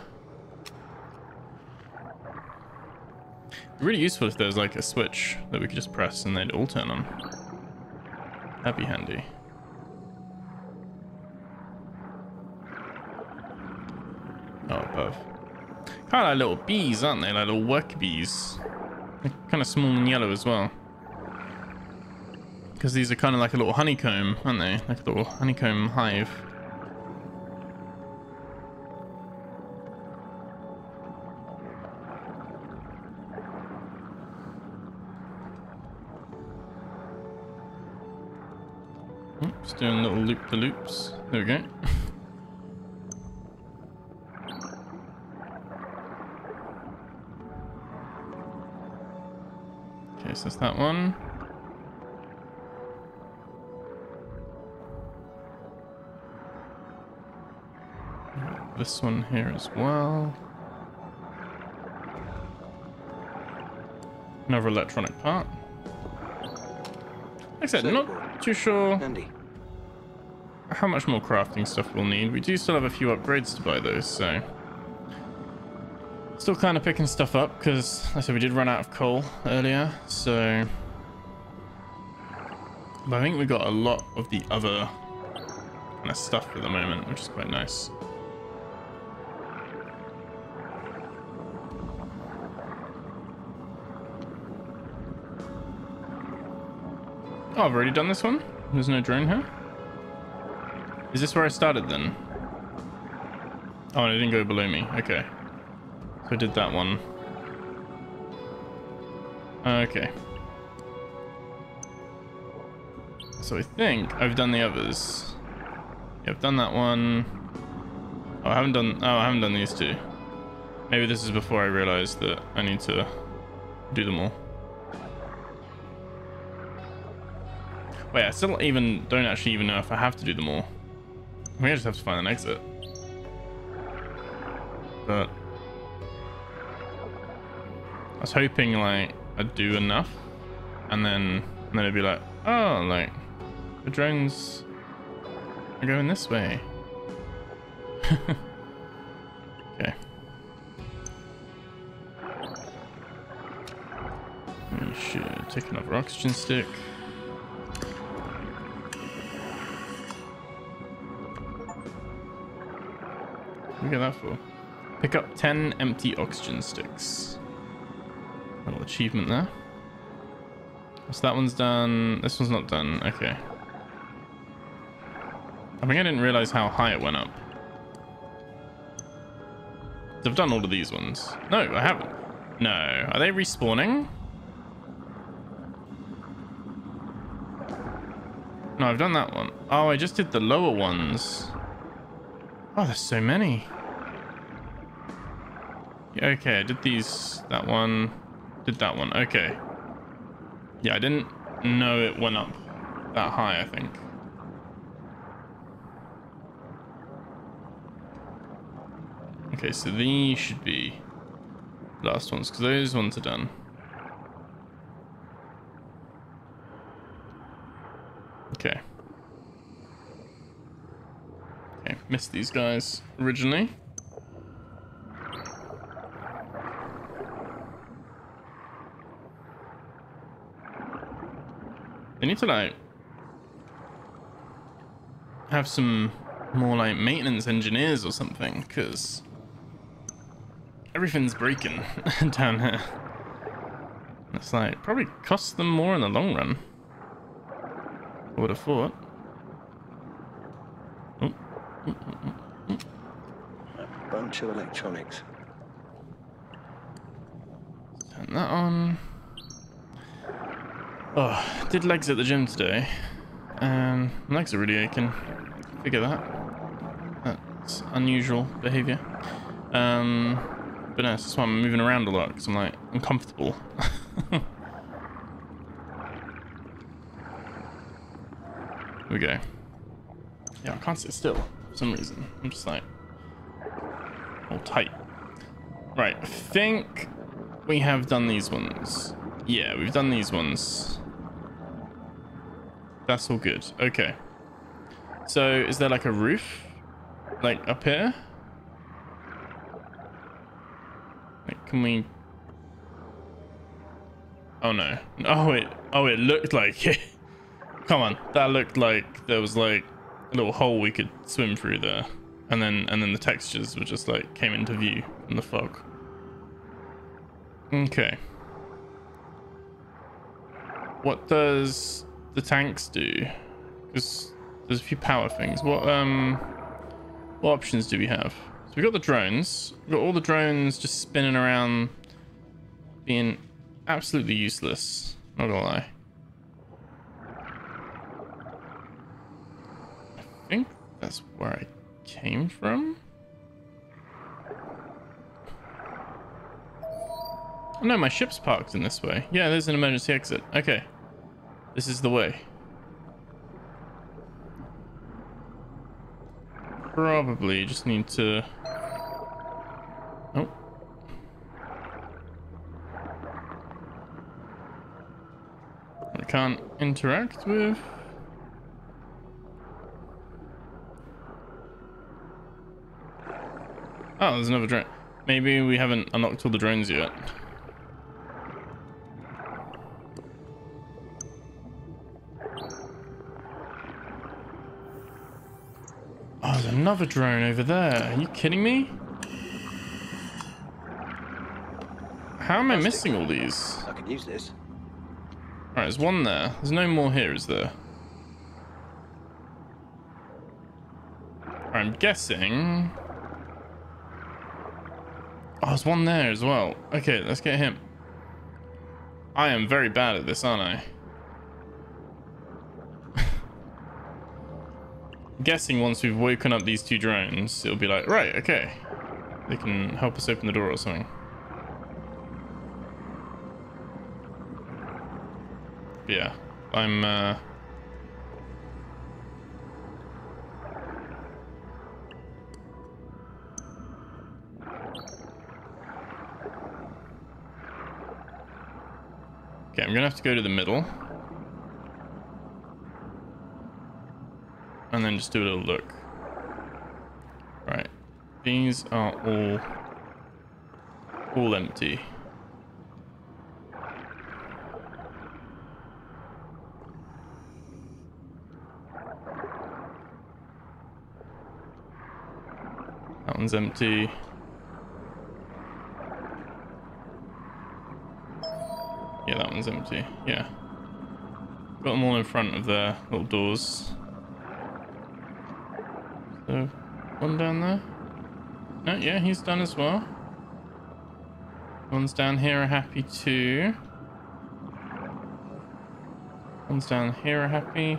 Really useful if there's like a switch that we could just press and they'd all turn on. That'd be handy. Oh, above. Kind of like little bees, aren't they? Like little work bees. They're kind of small and yellow as well. Because these are kind of like a little honeycomb, aren't they? Like a little honeycomb hive. Doing little loop-the-loops. There we go. okay, so that's that one. This one here as well. Another electronic part. Said, not too sure Andy. How much more crafting stuff we'll need. We do still have a few upgrades to buy though, so... Still kind of picking stuff up, because I said we did run out of coal earlier, so... But I think we got a lot of the other kind of stuff at the moment, which is quite nice. Oh, I've already done this one? There's no drone here? Is this where I started then? Oh, it didn't go below me. Okay. So I did that one. Okay. So I think I've done the others. Yeah, I've done that one. Oh, I haven't done... Oh, I haven't done these two. Maybe this is before I realized that I need to do them all. Wait, I still even don't actually even know if I have to do them all. May just have to find an exit. But I was hoping like I'd do enough, and then and then it'd be like, oh, like the drones are going this way. okay. Oh, we should take another oxygen stick. We that for? Pick up 10 empty oxygen sticks. Little achievement there. So that one's done. This one's not done. Okay. I think I didn't realize how high it went up. I've done all of these ones. No, I haven't. No. Are they respawning? No, I've done that one. Oh, I just did the lower ones. Oh, there's so many. Okay, I did these, that one, did that one. Okay. Yeah, I didn't know it went up that high, I think. Okay, so these should be last ones, because those ones are done. Okay. Okay, missed these guys originally. Need to like have some more like maintenance engineers or something, because everything's breaking down here. It's like probably costs them more in the long run. I would have thought. Oh. Bunch of electronics. Turn that on. Oh, did legs at the gym today. Um, legs are really aching. Figure that. That's unusual behavior. Um, but no, that's why I'm moving around a lot because I'm like uncomfortable. We go. Yeah, I can't sit still for some reason. I'm just like all tight. Right, I think we have done these ones. Yeah, we've done these ones. That's all good. Okay. So, is there like a roof? Like up here? Like, can we... Oh no. Oh, it, oh, it looked like it. Come on. That looked like there was like a little hole we could swim through there. And then, and then the textures were just like came into view in the fog. Okay. What does the tanks do? Because there's a few power things. What um, what options do we have? So we've got the drones. We've got all the drones just spinning around, being absolutely useless. Not gonna lie. I think that's where I came from. Oh, no, my ship's parked in this way. Yeah, there's an emergency exit. Okay. This is the way. Probably just need to... Oh. I can't interact with... Oh, there's another drone. Maybe we haven't unlocked all the drones yet. There's another drone over there. Are you kidding me? How am I missing all these? I can use this. Alright, there's one there. There's no more here, is there? I'm guessing... Oh, there's one there as well. Okay, let's get him. I am very bad at this, aren't I? Guessing once we've woken up these two drones, it'll be like, right, okay. They can help us open the door or something. But yeah, I'm, uh... Okay, I'm gonna have to go to the middle. And then just do a little look. Right, these are all all empty. That one's empty. Yeah, that one's empty. Yeah. Got them all in front of their little doors. So, one down there. No, yeah, he's done as well. Ones down here are happy too. Ones down here are happy.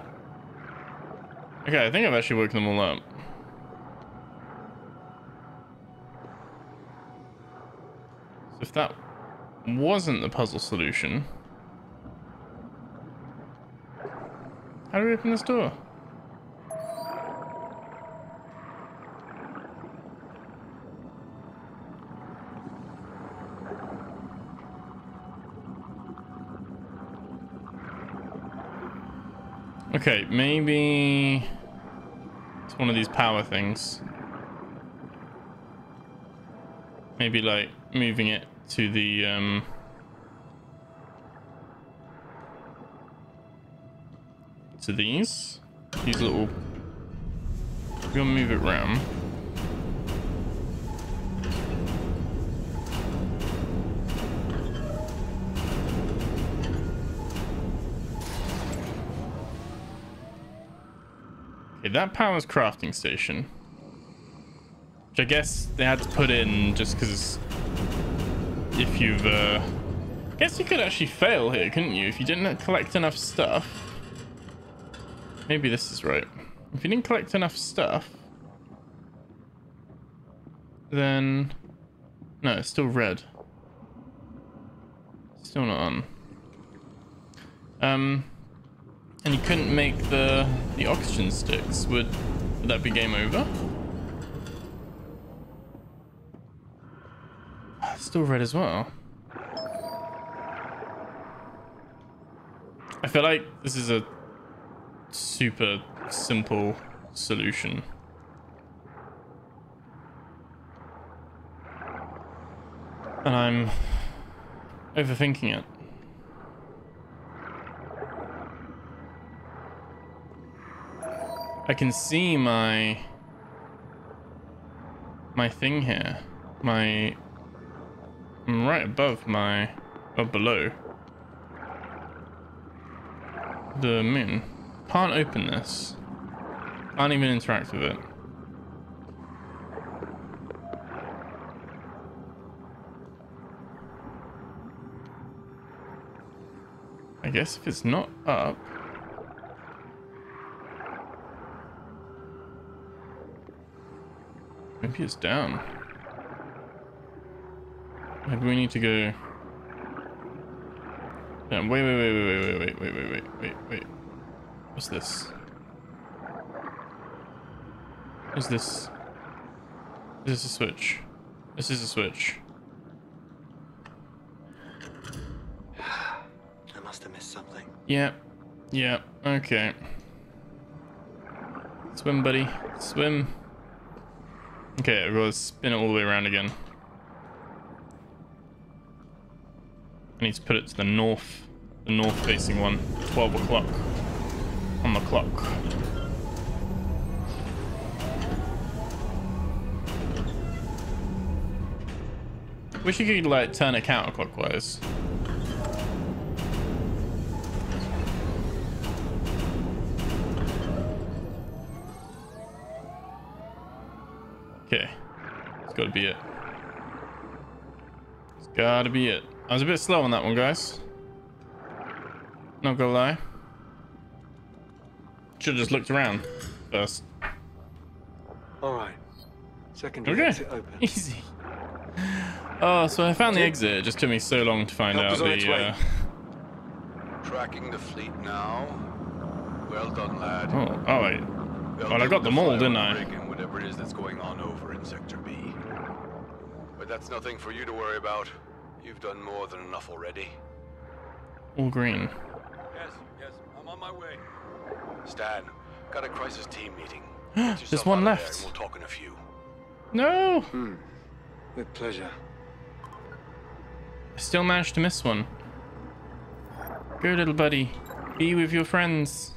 Okay, I think I've actually woken them all up. So if that wasn't the puzzle solution, how do we open this door? Okay, maybe it's one of these power things. Maybe like moving it to the um to these. These little gonna move it around. That powers crafting station. Which I guess they had to put in just because if you've uh, I Guess you could actually fail here, couldn't you? If you didn't collect enough stuff. Maybe this is right. If you didn't collect enough stuff, then no, it's still red. Still not on. Um, and you couldn't make the the oxygen sticks. Would would that be game over? Still red as well. I feel like this is a super simple solution. And I'm overthinking it. I can see my my thing here. My I'm right above my or below the moon. Can't open this. Can't even interact with it. I guess if it's not up... Maybe it's down. Maybe we need to go... Yeah, wait, wait, wait, wait, wait, wait, wait, wait, wait, wait, wait. What's this? Is this... Is this a switch? This is a switch. I must have missed something. Yeah. Yeah. Okay. Swim, buddy. Swim. Okay, to spin it all the way around again. I need to put it to the north, the north facing one. 12 o'clock on the clock. Wish you could like turn it counterclockwise. Be it. It's gotta be it. I was a bit slow on that one, guys. Not gonna lie. Should've just looked around first. All right. Second Okay. exit open. Easy. Oh, so I found the exit. It just took me so long to find Help out is on its the. Uh... Tracking the fleet now. Well done, lad. Oh, oh wait. They'll Well, I got with them all, didn't I? whatever it is that's going on over in Sector B. But that's nothing for you to worry about. You've done more than enough already. All green. Yes, yes, I'm on my way. Stan, got a crisis team meeting. There's one left. And we'll talk in a few. No. Hmm. With pleasure. I still managed to miss one. Go, little buddy. Be with your friends.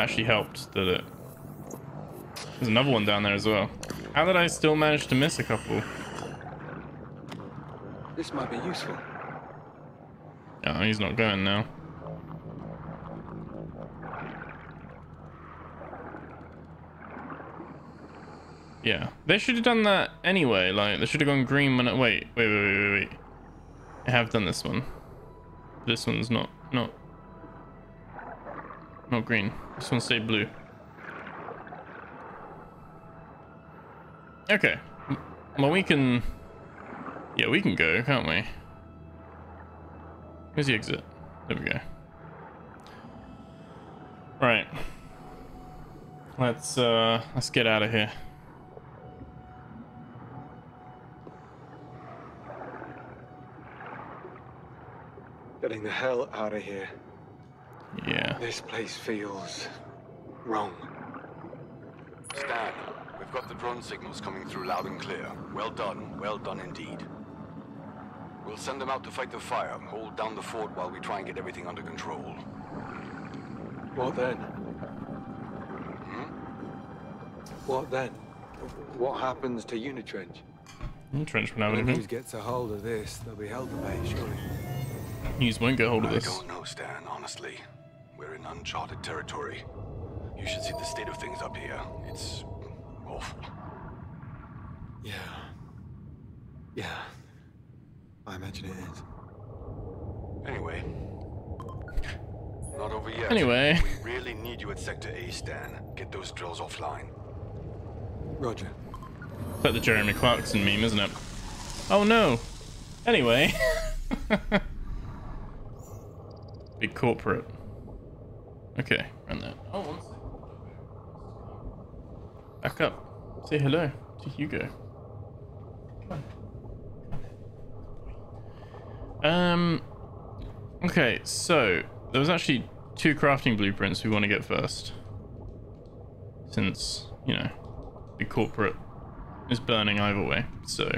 Actually helped, did it? There's another one down there as well. How did I still manage to miss a couple? This might be useful. Oh, he's not going now. Yeah, they should have done that anyway. Like, they should have gone green when it. Wait, wait, wait, wait, wait, wait. I have done this one. This one's not, not, not green. This one stayed blue. Okay. Well, we can. Yeah, we can go, can't we? Where's the exit? There we go. Right. Let's uh let's get out of here. Getting the hell out of here. Yeah. This place feels wrong. Stan, we've got the drone signals coming through loud and clear. Well done, well done indeed. We'll send them out to fight the fire. Hold down the fort while we try and get everything under control. What then? Hmm? What then? What happens to Unitrench? Unitrench won't have When News gets a hold of this, they'll be held to pay, surely. News won't get hold of this. I don't know, Stan, honestly. We're in uncharted territory. You should see the state of things up here. It's awful. Yeah. Yeah. I imagine it is. Anyway. Not over yet. Anyway. We really need you at Sector A, Stan. Get those drills offline. Roger. It's like the Jeremy Clarkson meme, isn't it? Oh no. Anyway. Big corporate. Okay, run that. Oh, one second. Back up. Say hello to Hugo. Come on. Um. Okay, so there was actually two crafting blueprints we want to get first. Since, you know, the corporate is burning either way, so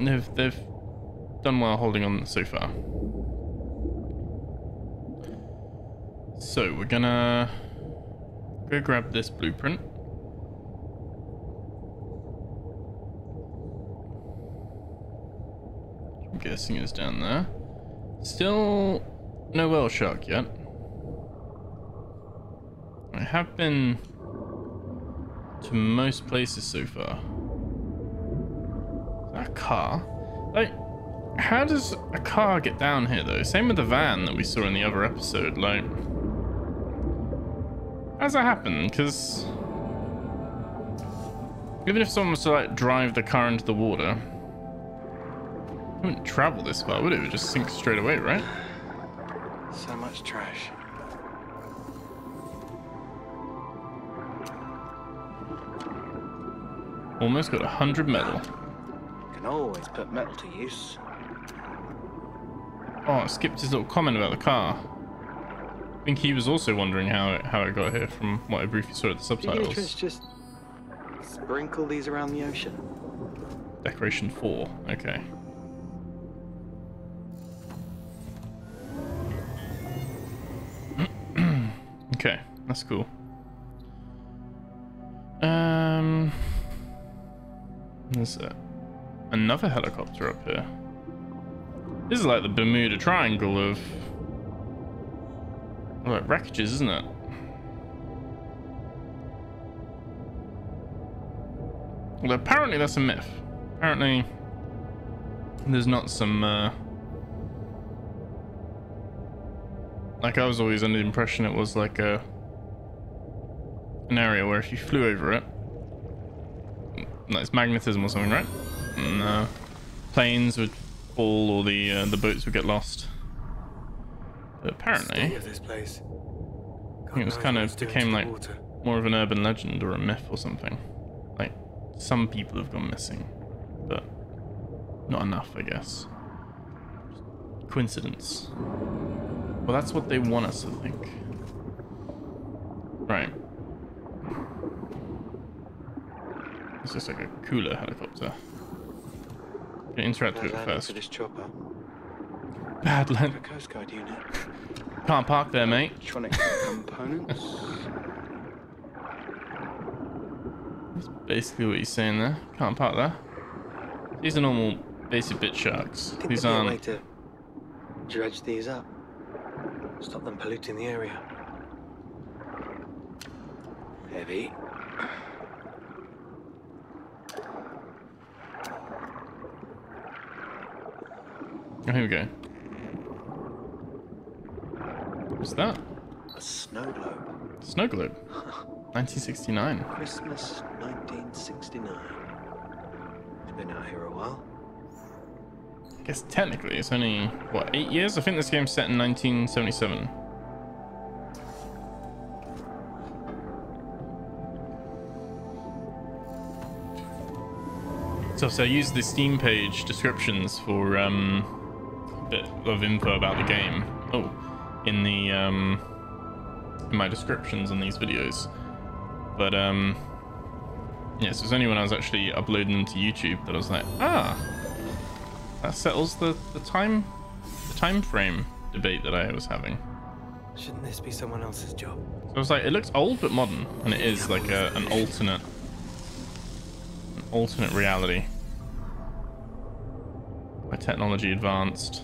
they've they've done well holding on so far. So we're gonna go grab this blueprint. I'm guessing it's down there. Still no whale shark yet. I have been to most places so far. That car? Like, how does a car get down here though? Same with the van that we saw in the other episode. Like, does that happen? Because even if someone was to like drive the car into the water, it wouldn't travel this far, would it? It would just sink straight away, right? So much trash. Almost got a hundred metal. Can always put metal to use. Oh, I skipped his little comment about the car. I think he was also wondering how it, how it got here from what I briefly saw at the subtitles. Beatrice just sprinkle these around the ocean. Decoration 4, okay. okay, that's cool. Um, there's a, another helicopter up here. This is like the Bermuda Triangle of like wreckages, isn't it? Well, apparently that's a myth. Apparently, there's not some. Uh, like I was always under the impression it was like a an area where if you flew over it, like it's magnetism or something, right? And uh, planes would fall or the uh, the boats would get lost. But apparently, State of this place. It was kind of became like more of an urban legend or a myth or something. Like some people have gone missing, but not enough, I guess. Coincidence. Well, that's what they want us to think. Right. It's just like a cooler helicopter. Gonna interact with it first. this chopper. Bad land. A Coast Guard unit. Can't park there, mate. Electronic components. That's basically what he's saying there. Can't park there. These are normal basic bit sharks. These there'd be a way aren't. to dredge these up. Stop them polluting the area. Heavy. Oh, here we go. What's that? A snow globe. Snow globe. 1969. Christmas 1969. It's been out here a while. I guess technically it's only, what, eight years? I think this game's set in 1977. So, so I used the Steam page descriptions for um, a bit of info about the game. Oh, in the um, in my descriptions on these videos. But um, yes, it was only when I was actually uploading them to YouTube that I was like, ah, that settles the, the time the time frame debate that I was having. Shouldn't this be someone else's job? So I was like, it looks old but modern, and it is like a, an alternate an alternate reality. Where technology advanced.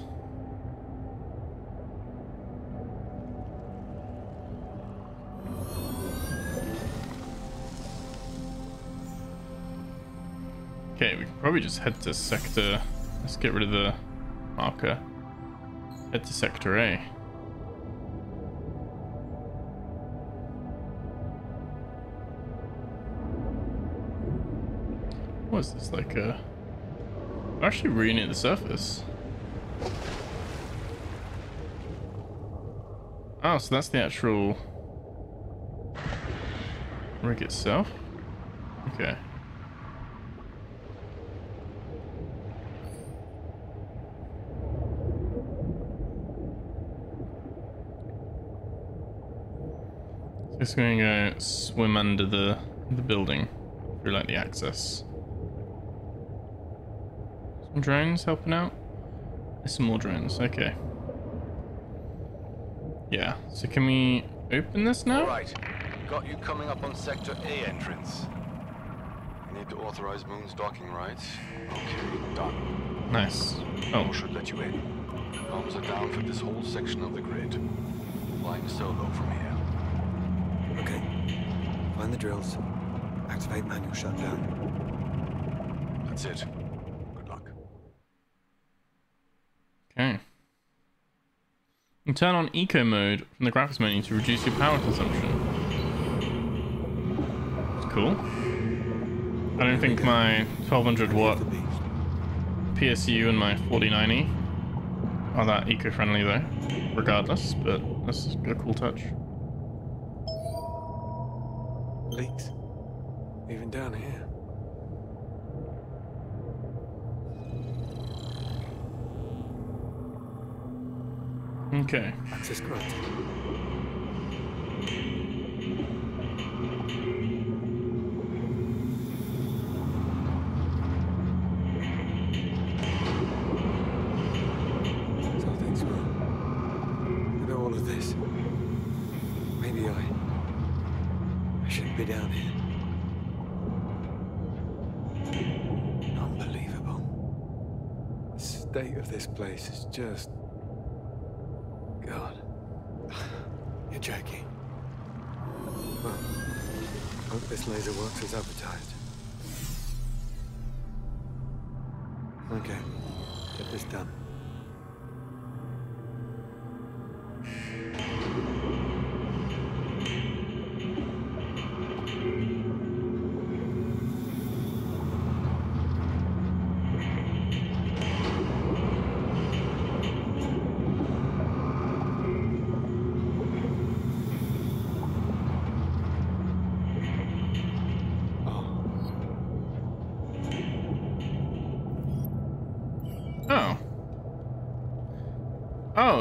Probably just head to sector. Let's get rid of the marker. Head to sector A. What is this like uh, a? We're actually really near the surface. Oh, so that's the actual rig itself? Okay. It's going to go swim under the the building through like the access. Some drones helping out. There's some more drones. Okay. Yeah. So can we open this now? All right. Got you coming up on Sector A entrance. You need to authorize Moon's docking rights. Okay, done. Nice. Oh, We should let you in. Bombs are down for this whole section of the grid. Flying solo from here. Okay. Find the drills. Activate manual shutdown. That's it. Good luck. okay. You turn on eco mode from the graphics menu to reduce your power consumption. It's cool. I don't think my 1200 watt PSU and my 4090 are that eco-friendly though, regardless, but that's a cool touch. Leaks. Even down here. Okay. Access granted. Place is just... God. You're joking. Well, hope this laser works as advertised.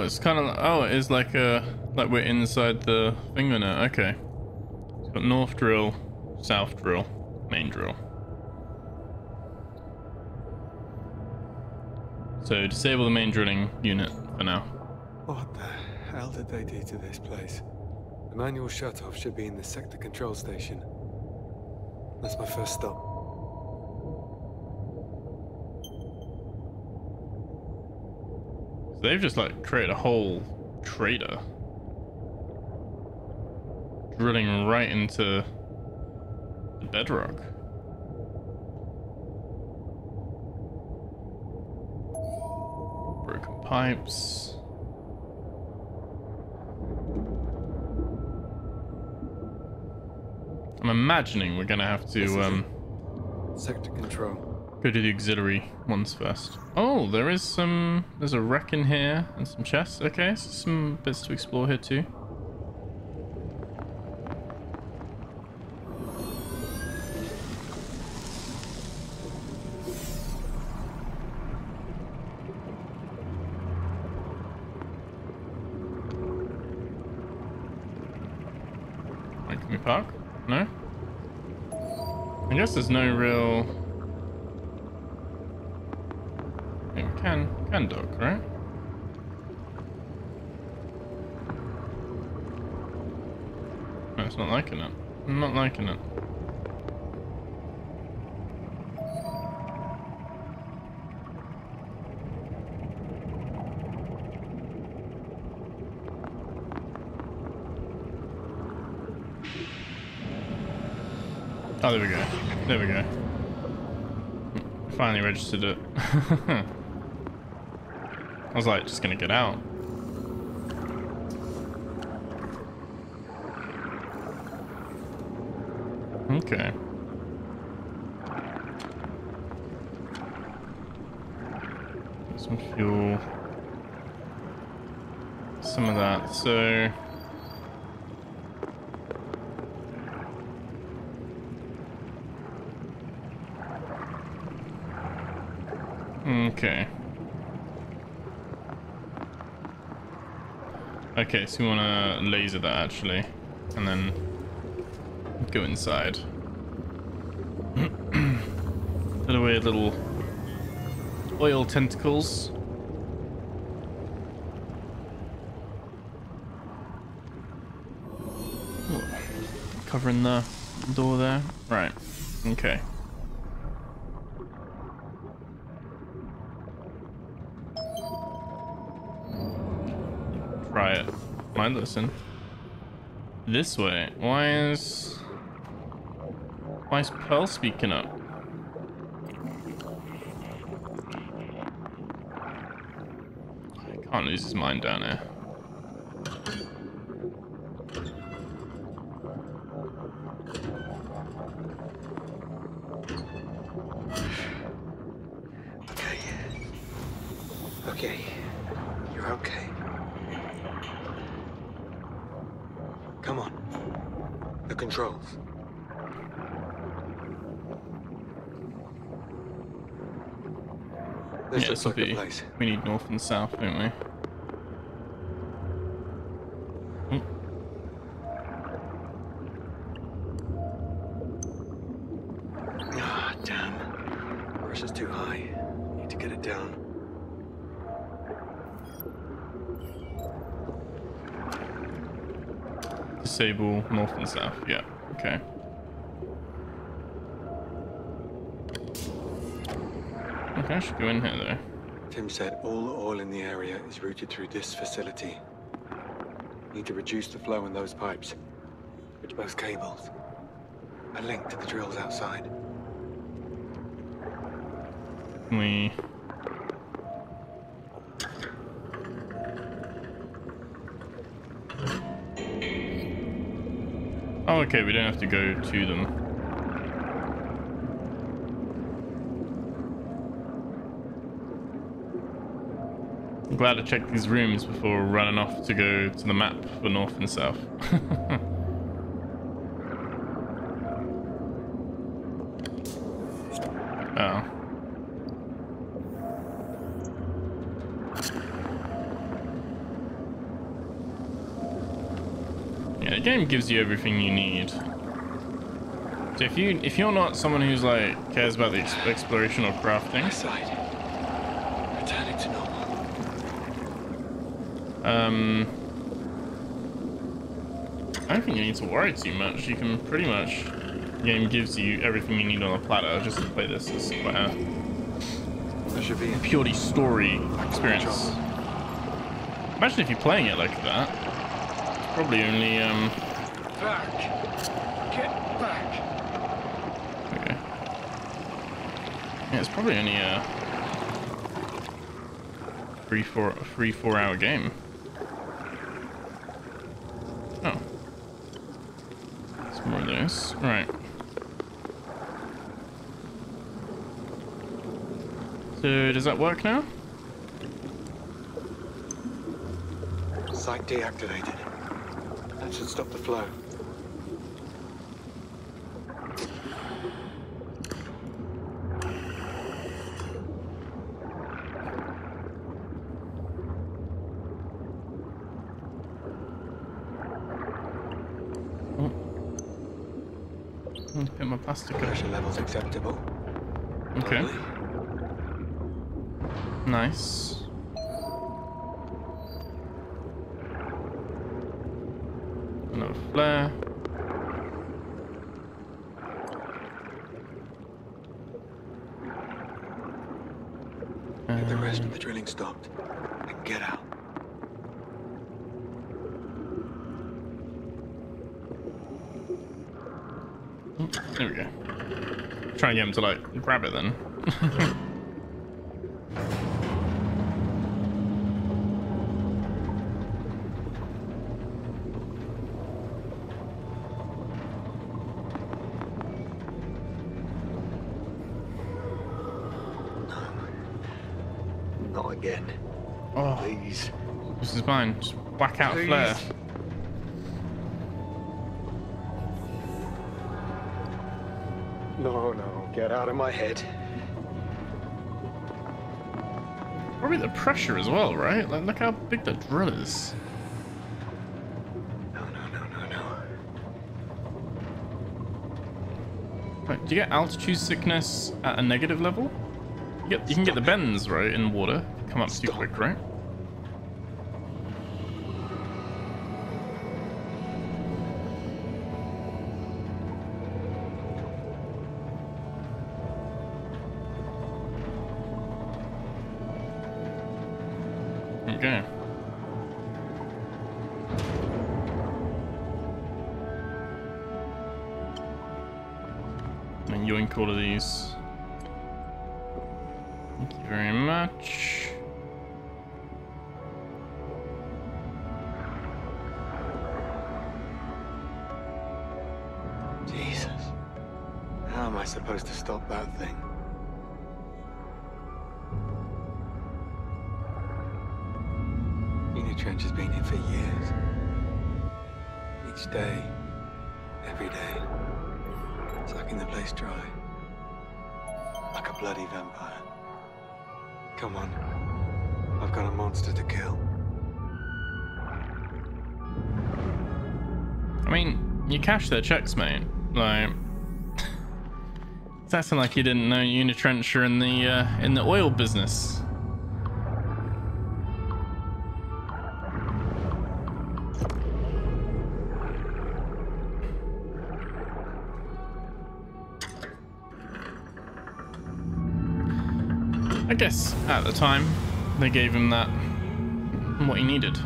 Oh, it's kind of oh, it is like a like we're inside the finger now. Okay. It's got north drill, south drill, main drill. So disable the main drilling unit for now. what the hell did they do to this place? The manual shut-off should be in the sector control station. That's my first stop. So they've just like created a whole crater. Drilling right into the bedrock. Broken pipes. I'm imagining we're gonna have to um Sector control. Go to the auxiliary ones first. Oh, there is some... There's a wreck in here and some chests. Okay, so some bits to explore here too. Can we park? No? I guess there's no real... Yeah, we can, can dock, right? No, it's not liking it. I'm not liking it. Oh, there we go. There we go. Finally registered it. I was like, just gonna get out. Okay. Some fuel. Some of that, so... Okay. Okay, so we want to laser that actually, and then go inside. little weird little oil tentacles. Oh, covering the door there. Right. Okay. Try it. Might listen. This way. Why is... Why is Pearl speaking up? Can't lose his mind down here. We need north and south, don't we? Ah, damn. Pressure's too high. Need to get it down. Disable north and south. Yeah. Okay. Okay, I should go in here though. Tim said all the oil in the area is routed through this facility. Need to reduce the flow in those pipes. Which both cables. A link to the drills outside. We? Oh, okay. We don't have to go to them. Glad I checked these rooms before running off to go to the map for north and south. oh. Yeah, the game gives you everything you need. So if you if you're not someone who's like cares about the ex exploration or crafting, Side. Returning to normal. Um, I don't think you need to worry too much. You can pretty much the game gives you everything you need on a platter just to play this. It's quite a There should be a purely story experience. Imagine if you're playing it like that. It's probably only um Back! Get back! Okay. Yeah, it's probably only a three, four, three, four hour game. Some more of those. Right. So, does that work now? site deactivated. That should stop the flow. Put my. Pressure levels acceptable. Okay. Nice. Another flare. Get the rest of um, the drilling stopped. And get out. There we go. Try and get him to like grab it then. Not again. Oh, Please. this is mine. Just whack out Please. flare. Get out of my head. Probably the pressure as well, right? Like, look how big the drill is. No, no, no, no, no. Right, do you get altitude sickness at a negative level? You, get, you can get the bends, right, in water. Come up too quick, right? Their checks, mate. Like, it's acting like you didn't know Unitrench are in the uh, in the oil business. I guess at the time they gave him that what he needed.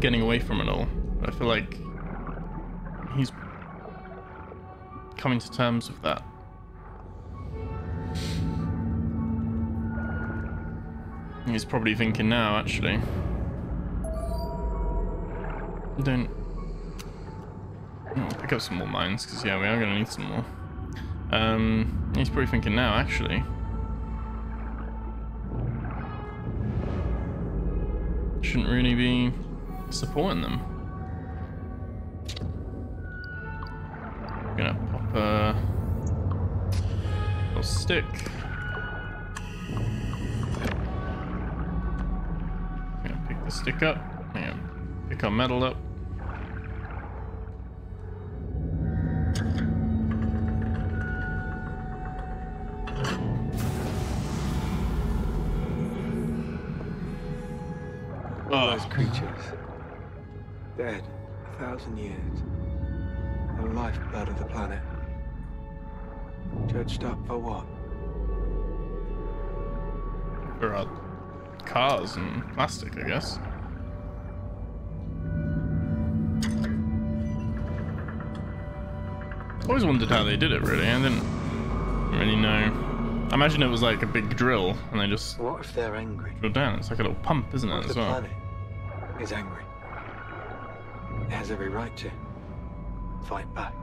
Getting away from it all. I feel like coming to terms with that. He's probably thinking now, actually. Don't oh, pick up some more mines, because yeah, we are going to need some more. Um, he's probably thinking now, actually. Shouldn't really be supporting them. Stick. Gonna pick the stick up. Yeah, pick our metal up. All oh. those Oh, creatures. Dead a thousand years. The lifeblood of the planet. Judged up for what? For our cars and plastic, I guess. Always wondered how they did it, really. I didn't really know. I imagine it was like a big drill, and they just What if they're angry? drill down. It's like a little pump, isn't What it, as the well? planet is angry? It has every right to fight back.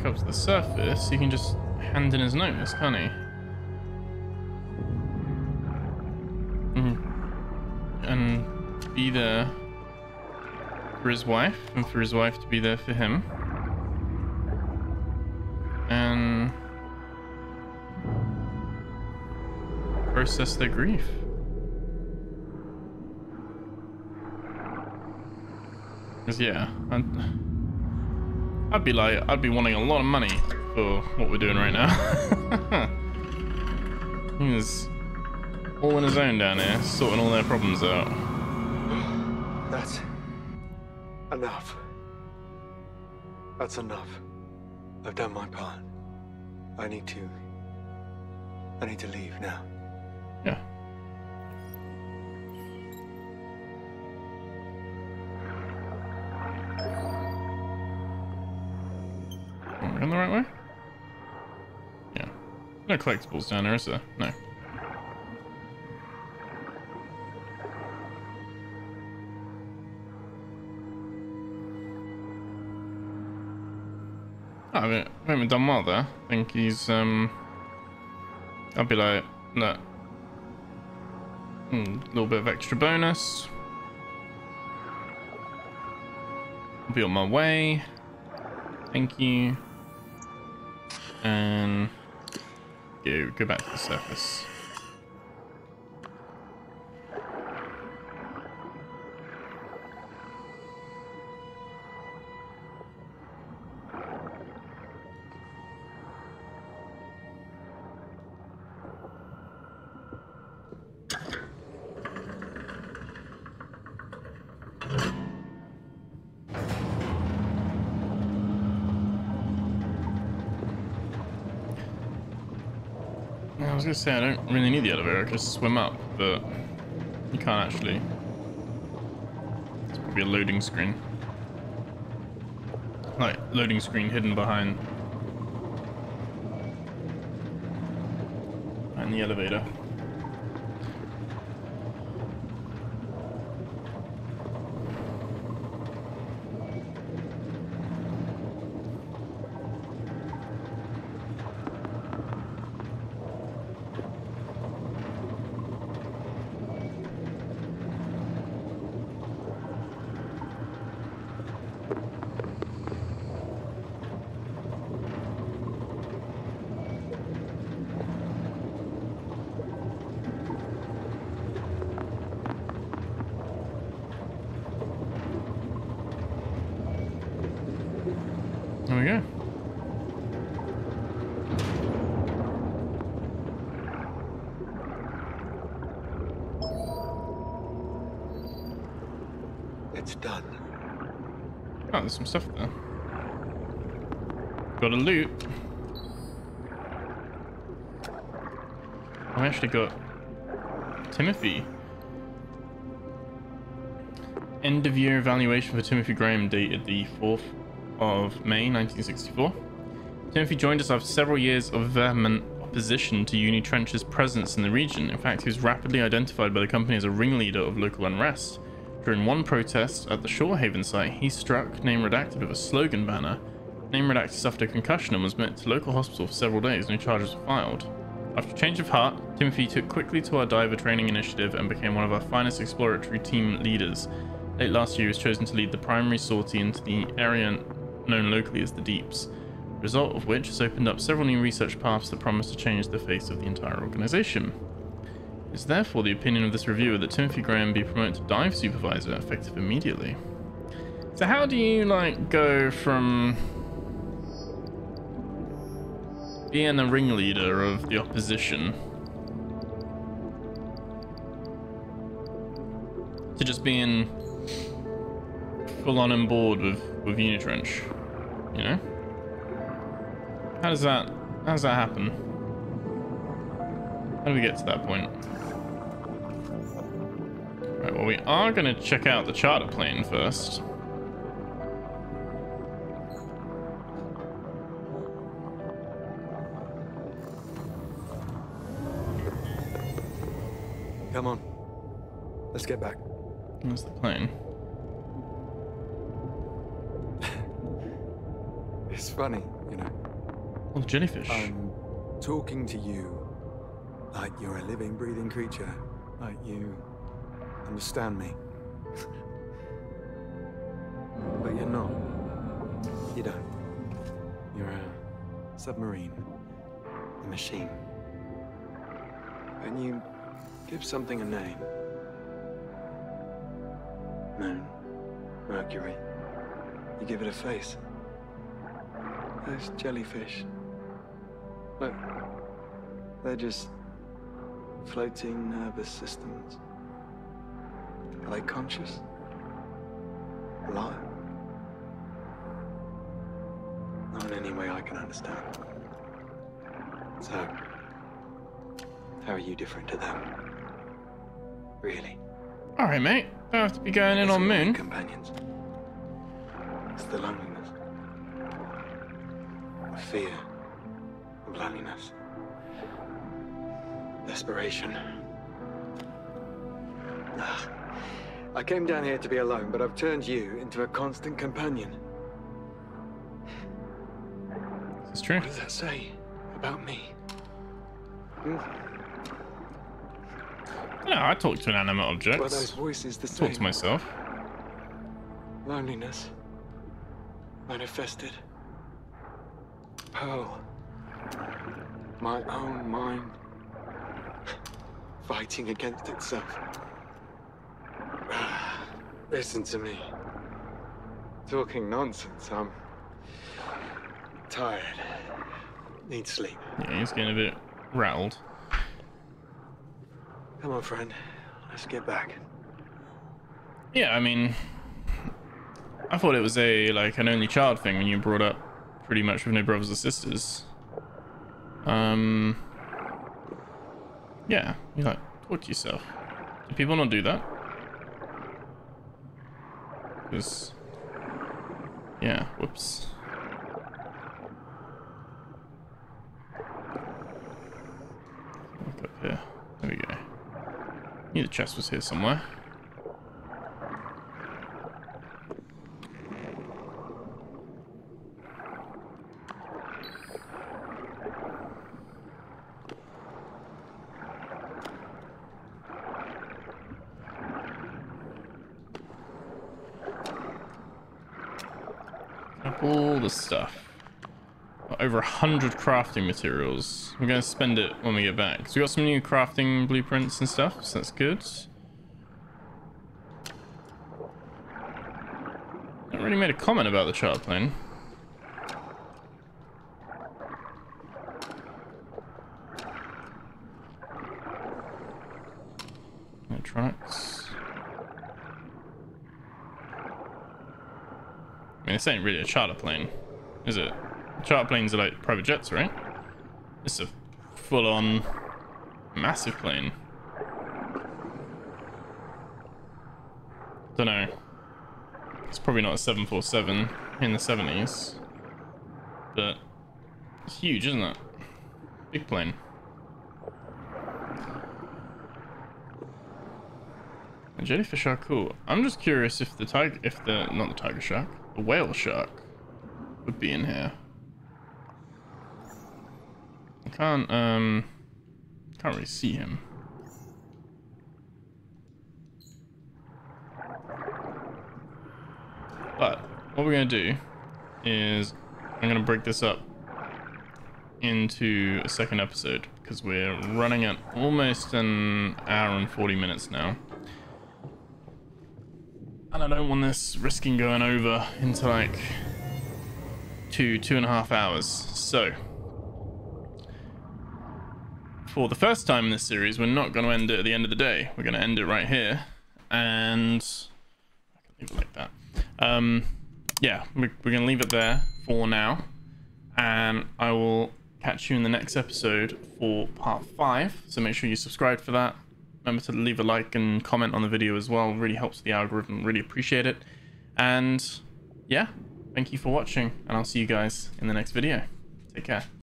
back up to the surface, he can just hand in his notice, can't he? Mm-hmm. And be there for his wife, and for his wife to be there for him. And process their grief. Because, yeah. I'm I'd be like, I'd be wanting a lot of money for what we're doing right now. He's all on his own down here, sorting all their problems out. That's enough. That's enough. I've done my part. I need to. I need to leave now. No collectibles down there, is there? No. Oh, we we haven't done well there. I think he's, um... I'll be like, look. A little bit of extra bonus. I'll be on my way. Thank you. And go go back to the surface. Say I don't really need the elevator, I can just swim up, but you can't actually. It's probably a loading screen. Like, loading screen hidden behind... And the elevator. There we go. It's done. Oh, there's some stuff there. Got a loot. I actually got Timothy. End of year evaluation for Timothy Graham dated the 4th of May 1964. Timothy joined us after several years of vehement opposition to Unitrench's presence in the region. In fact, he was rapidly identified by the company as a ringleader of local unrest. During one protest at the Shorehaven site, he struck Name Redacted with a slogan banner. Name Redacted suffered a concussion and was met to local hospital for several days. No charges were filed. After a change of heart, Timothy took quickly to our diver training initiative and became one of our finest exploratory team leaders. Late last year, he was chosen to lead the primary sortie into the area known locally as the Deeps, result of which has opened up several new research paths that promise to change the face of the entire organization. It is therefore the opinion of this reviewer that Timothy Graham be promoted to dive supervisor effective immediately. So how do you like go from being a ringleader of the opposition to just being full on and board with with Unitrench, you know? How does that how does that happen? How do we get to that point? Right, well we are gonna check out the charter plane first. Come on. Let's get back. Where's the plane? It's funny, you know. Oh, the jellyfish. I'm talking to you like you're a living, breathing creature. Like you understand me. but you're not. You don't. You're a submarine. A machine. And you give something a name, Moon, Mercury, you give it a face. Those jellyfish. Look, they're just floating nervous systems. Are they conscious? Alive? Not in any way I can understand. So, how are you different to them? Really? All right, mate. Don't have to be going in It's on Moon. Companions. It's the loneliness. The fear of loneliness. Desperation. Ah, I came down here to be alone, but I've turned you into a constant companion. This is true. What does that say about me? Hmm? No, I talk to inanimate Were objects. those voices the Talk same? to myself. Loneliness. Manifested. Pearl. My own mind. Fighting against itself. Listen to me. Talking nonsense. I'm tired. Need sleep. Yeah, he's getting a bit rattled. Come on, friend. Let's get back. Yeah, I mean, I thought it was a like an only child thing when you brought up pretty much with no brothers or sisters. Um, yeah, you like talk to yourself. Do people not do that? Because, yeah, whoops. Knew the chest was here somewhere. Crafting materials. We're gonna spend it when we get back. So we got some new crafting blueprints and stuff, so that's good. Not really made a comment about the child plane. Electronics. I mean, this ain't really a charter plane, is it? Charter planes are like private jets, right? It's a full-on massive plane. Don't know. It's probably not a 747 in the 70s, but it's huge, isn't it? Big plane. The jellyfish are cool. I'm just curious if the tiger, if the not the tiger shark, the whale shark would be in here. Can't um can't really see him. But what we're gonna do is I'm gonna break this up into a second episode because we're running at almost an hour and 40 minutes now. And I don't want this risking going over into like two, two and a half hours. So, for the first time in this series, we're not going to end it at the end of the day. We're going to end it right here. And I can leave it like that. Um, yeah, we're, we're going to leave it there for now. And I will catch you in the next episode for part five. So make sure you subscribe for that. Remember to leave a like and comment on the video as well. Really helps the algorithm. Really appreciate it. And yeah, thank you for watching. And I'll see you guys in the next video. Take care.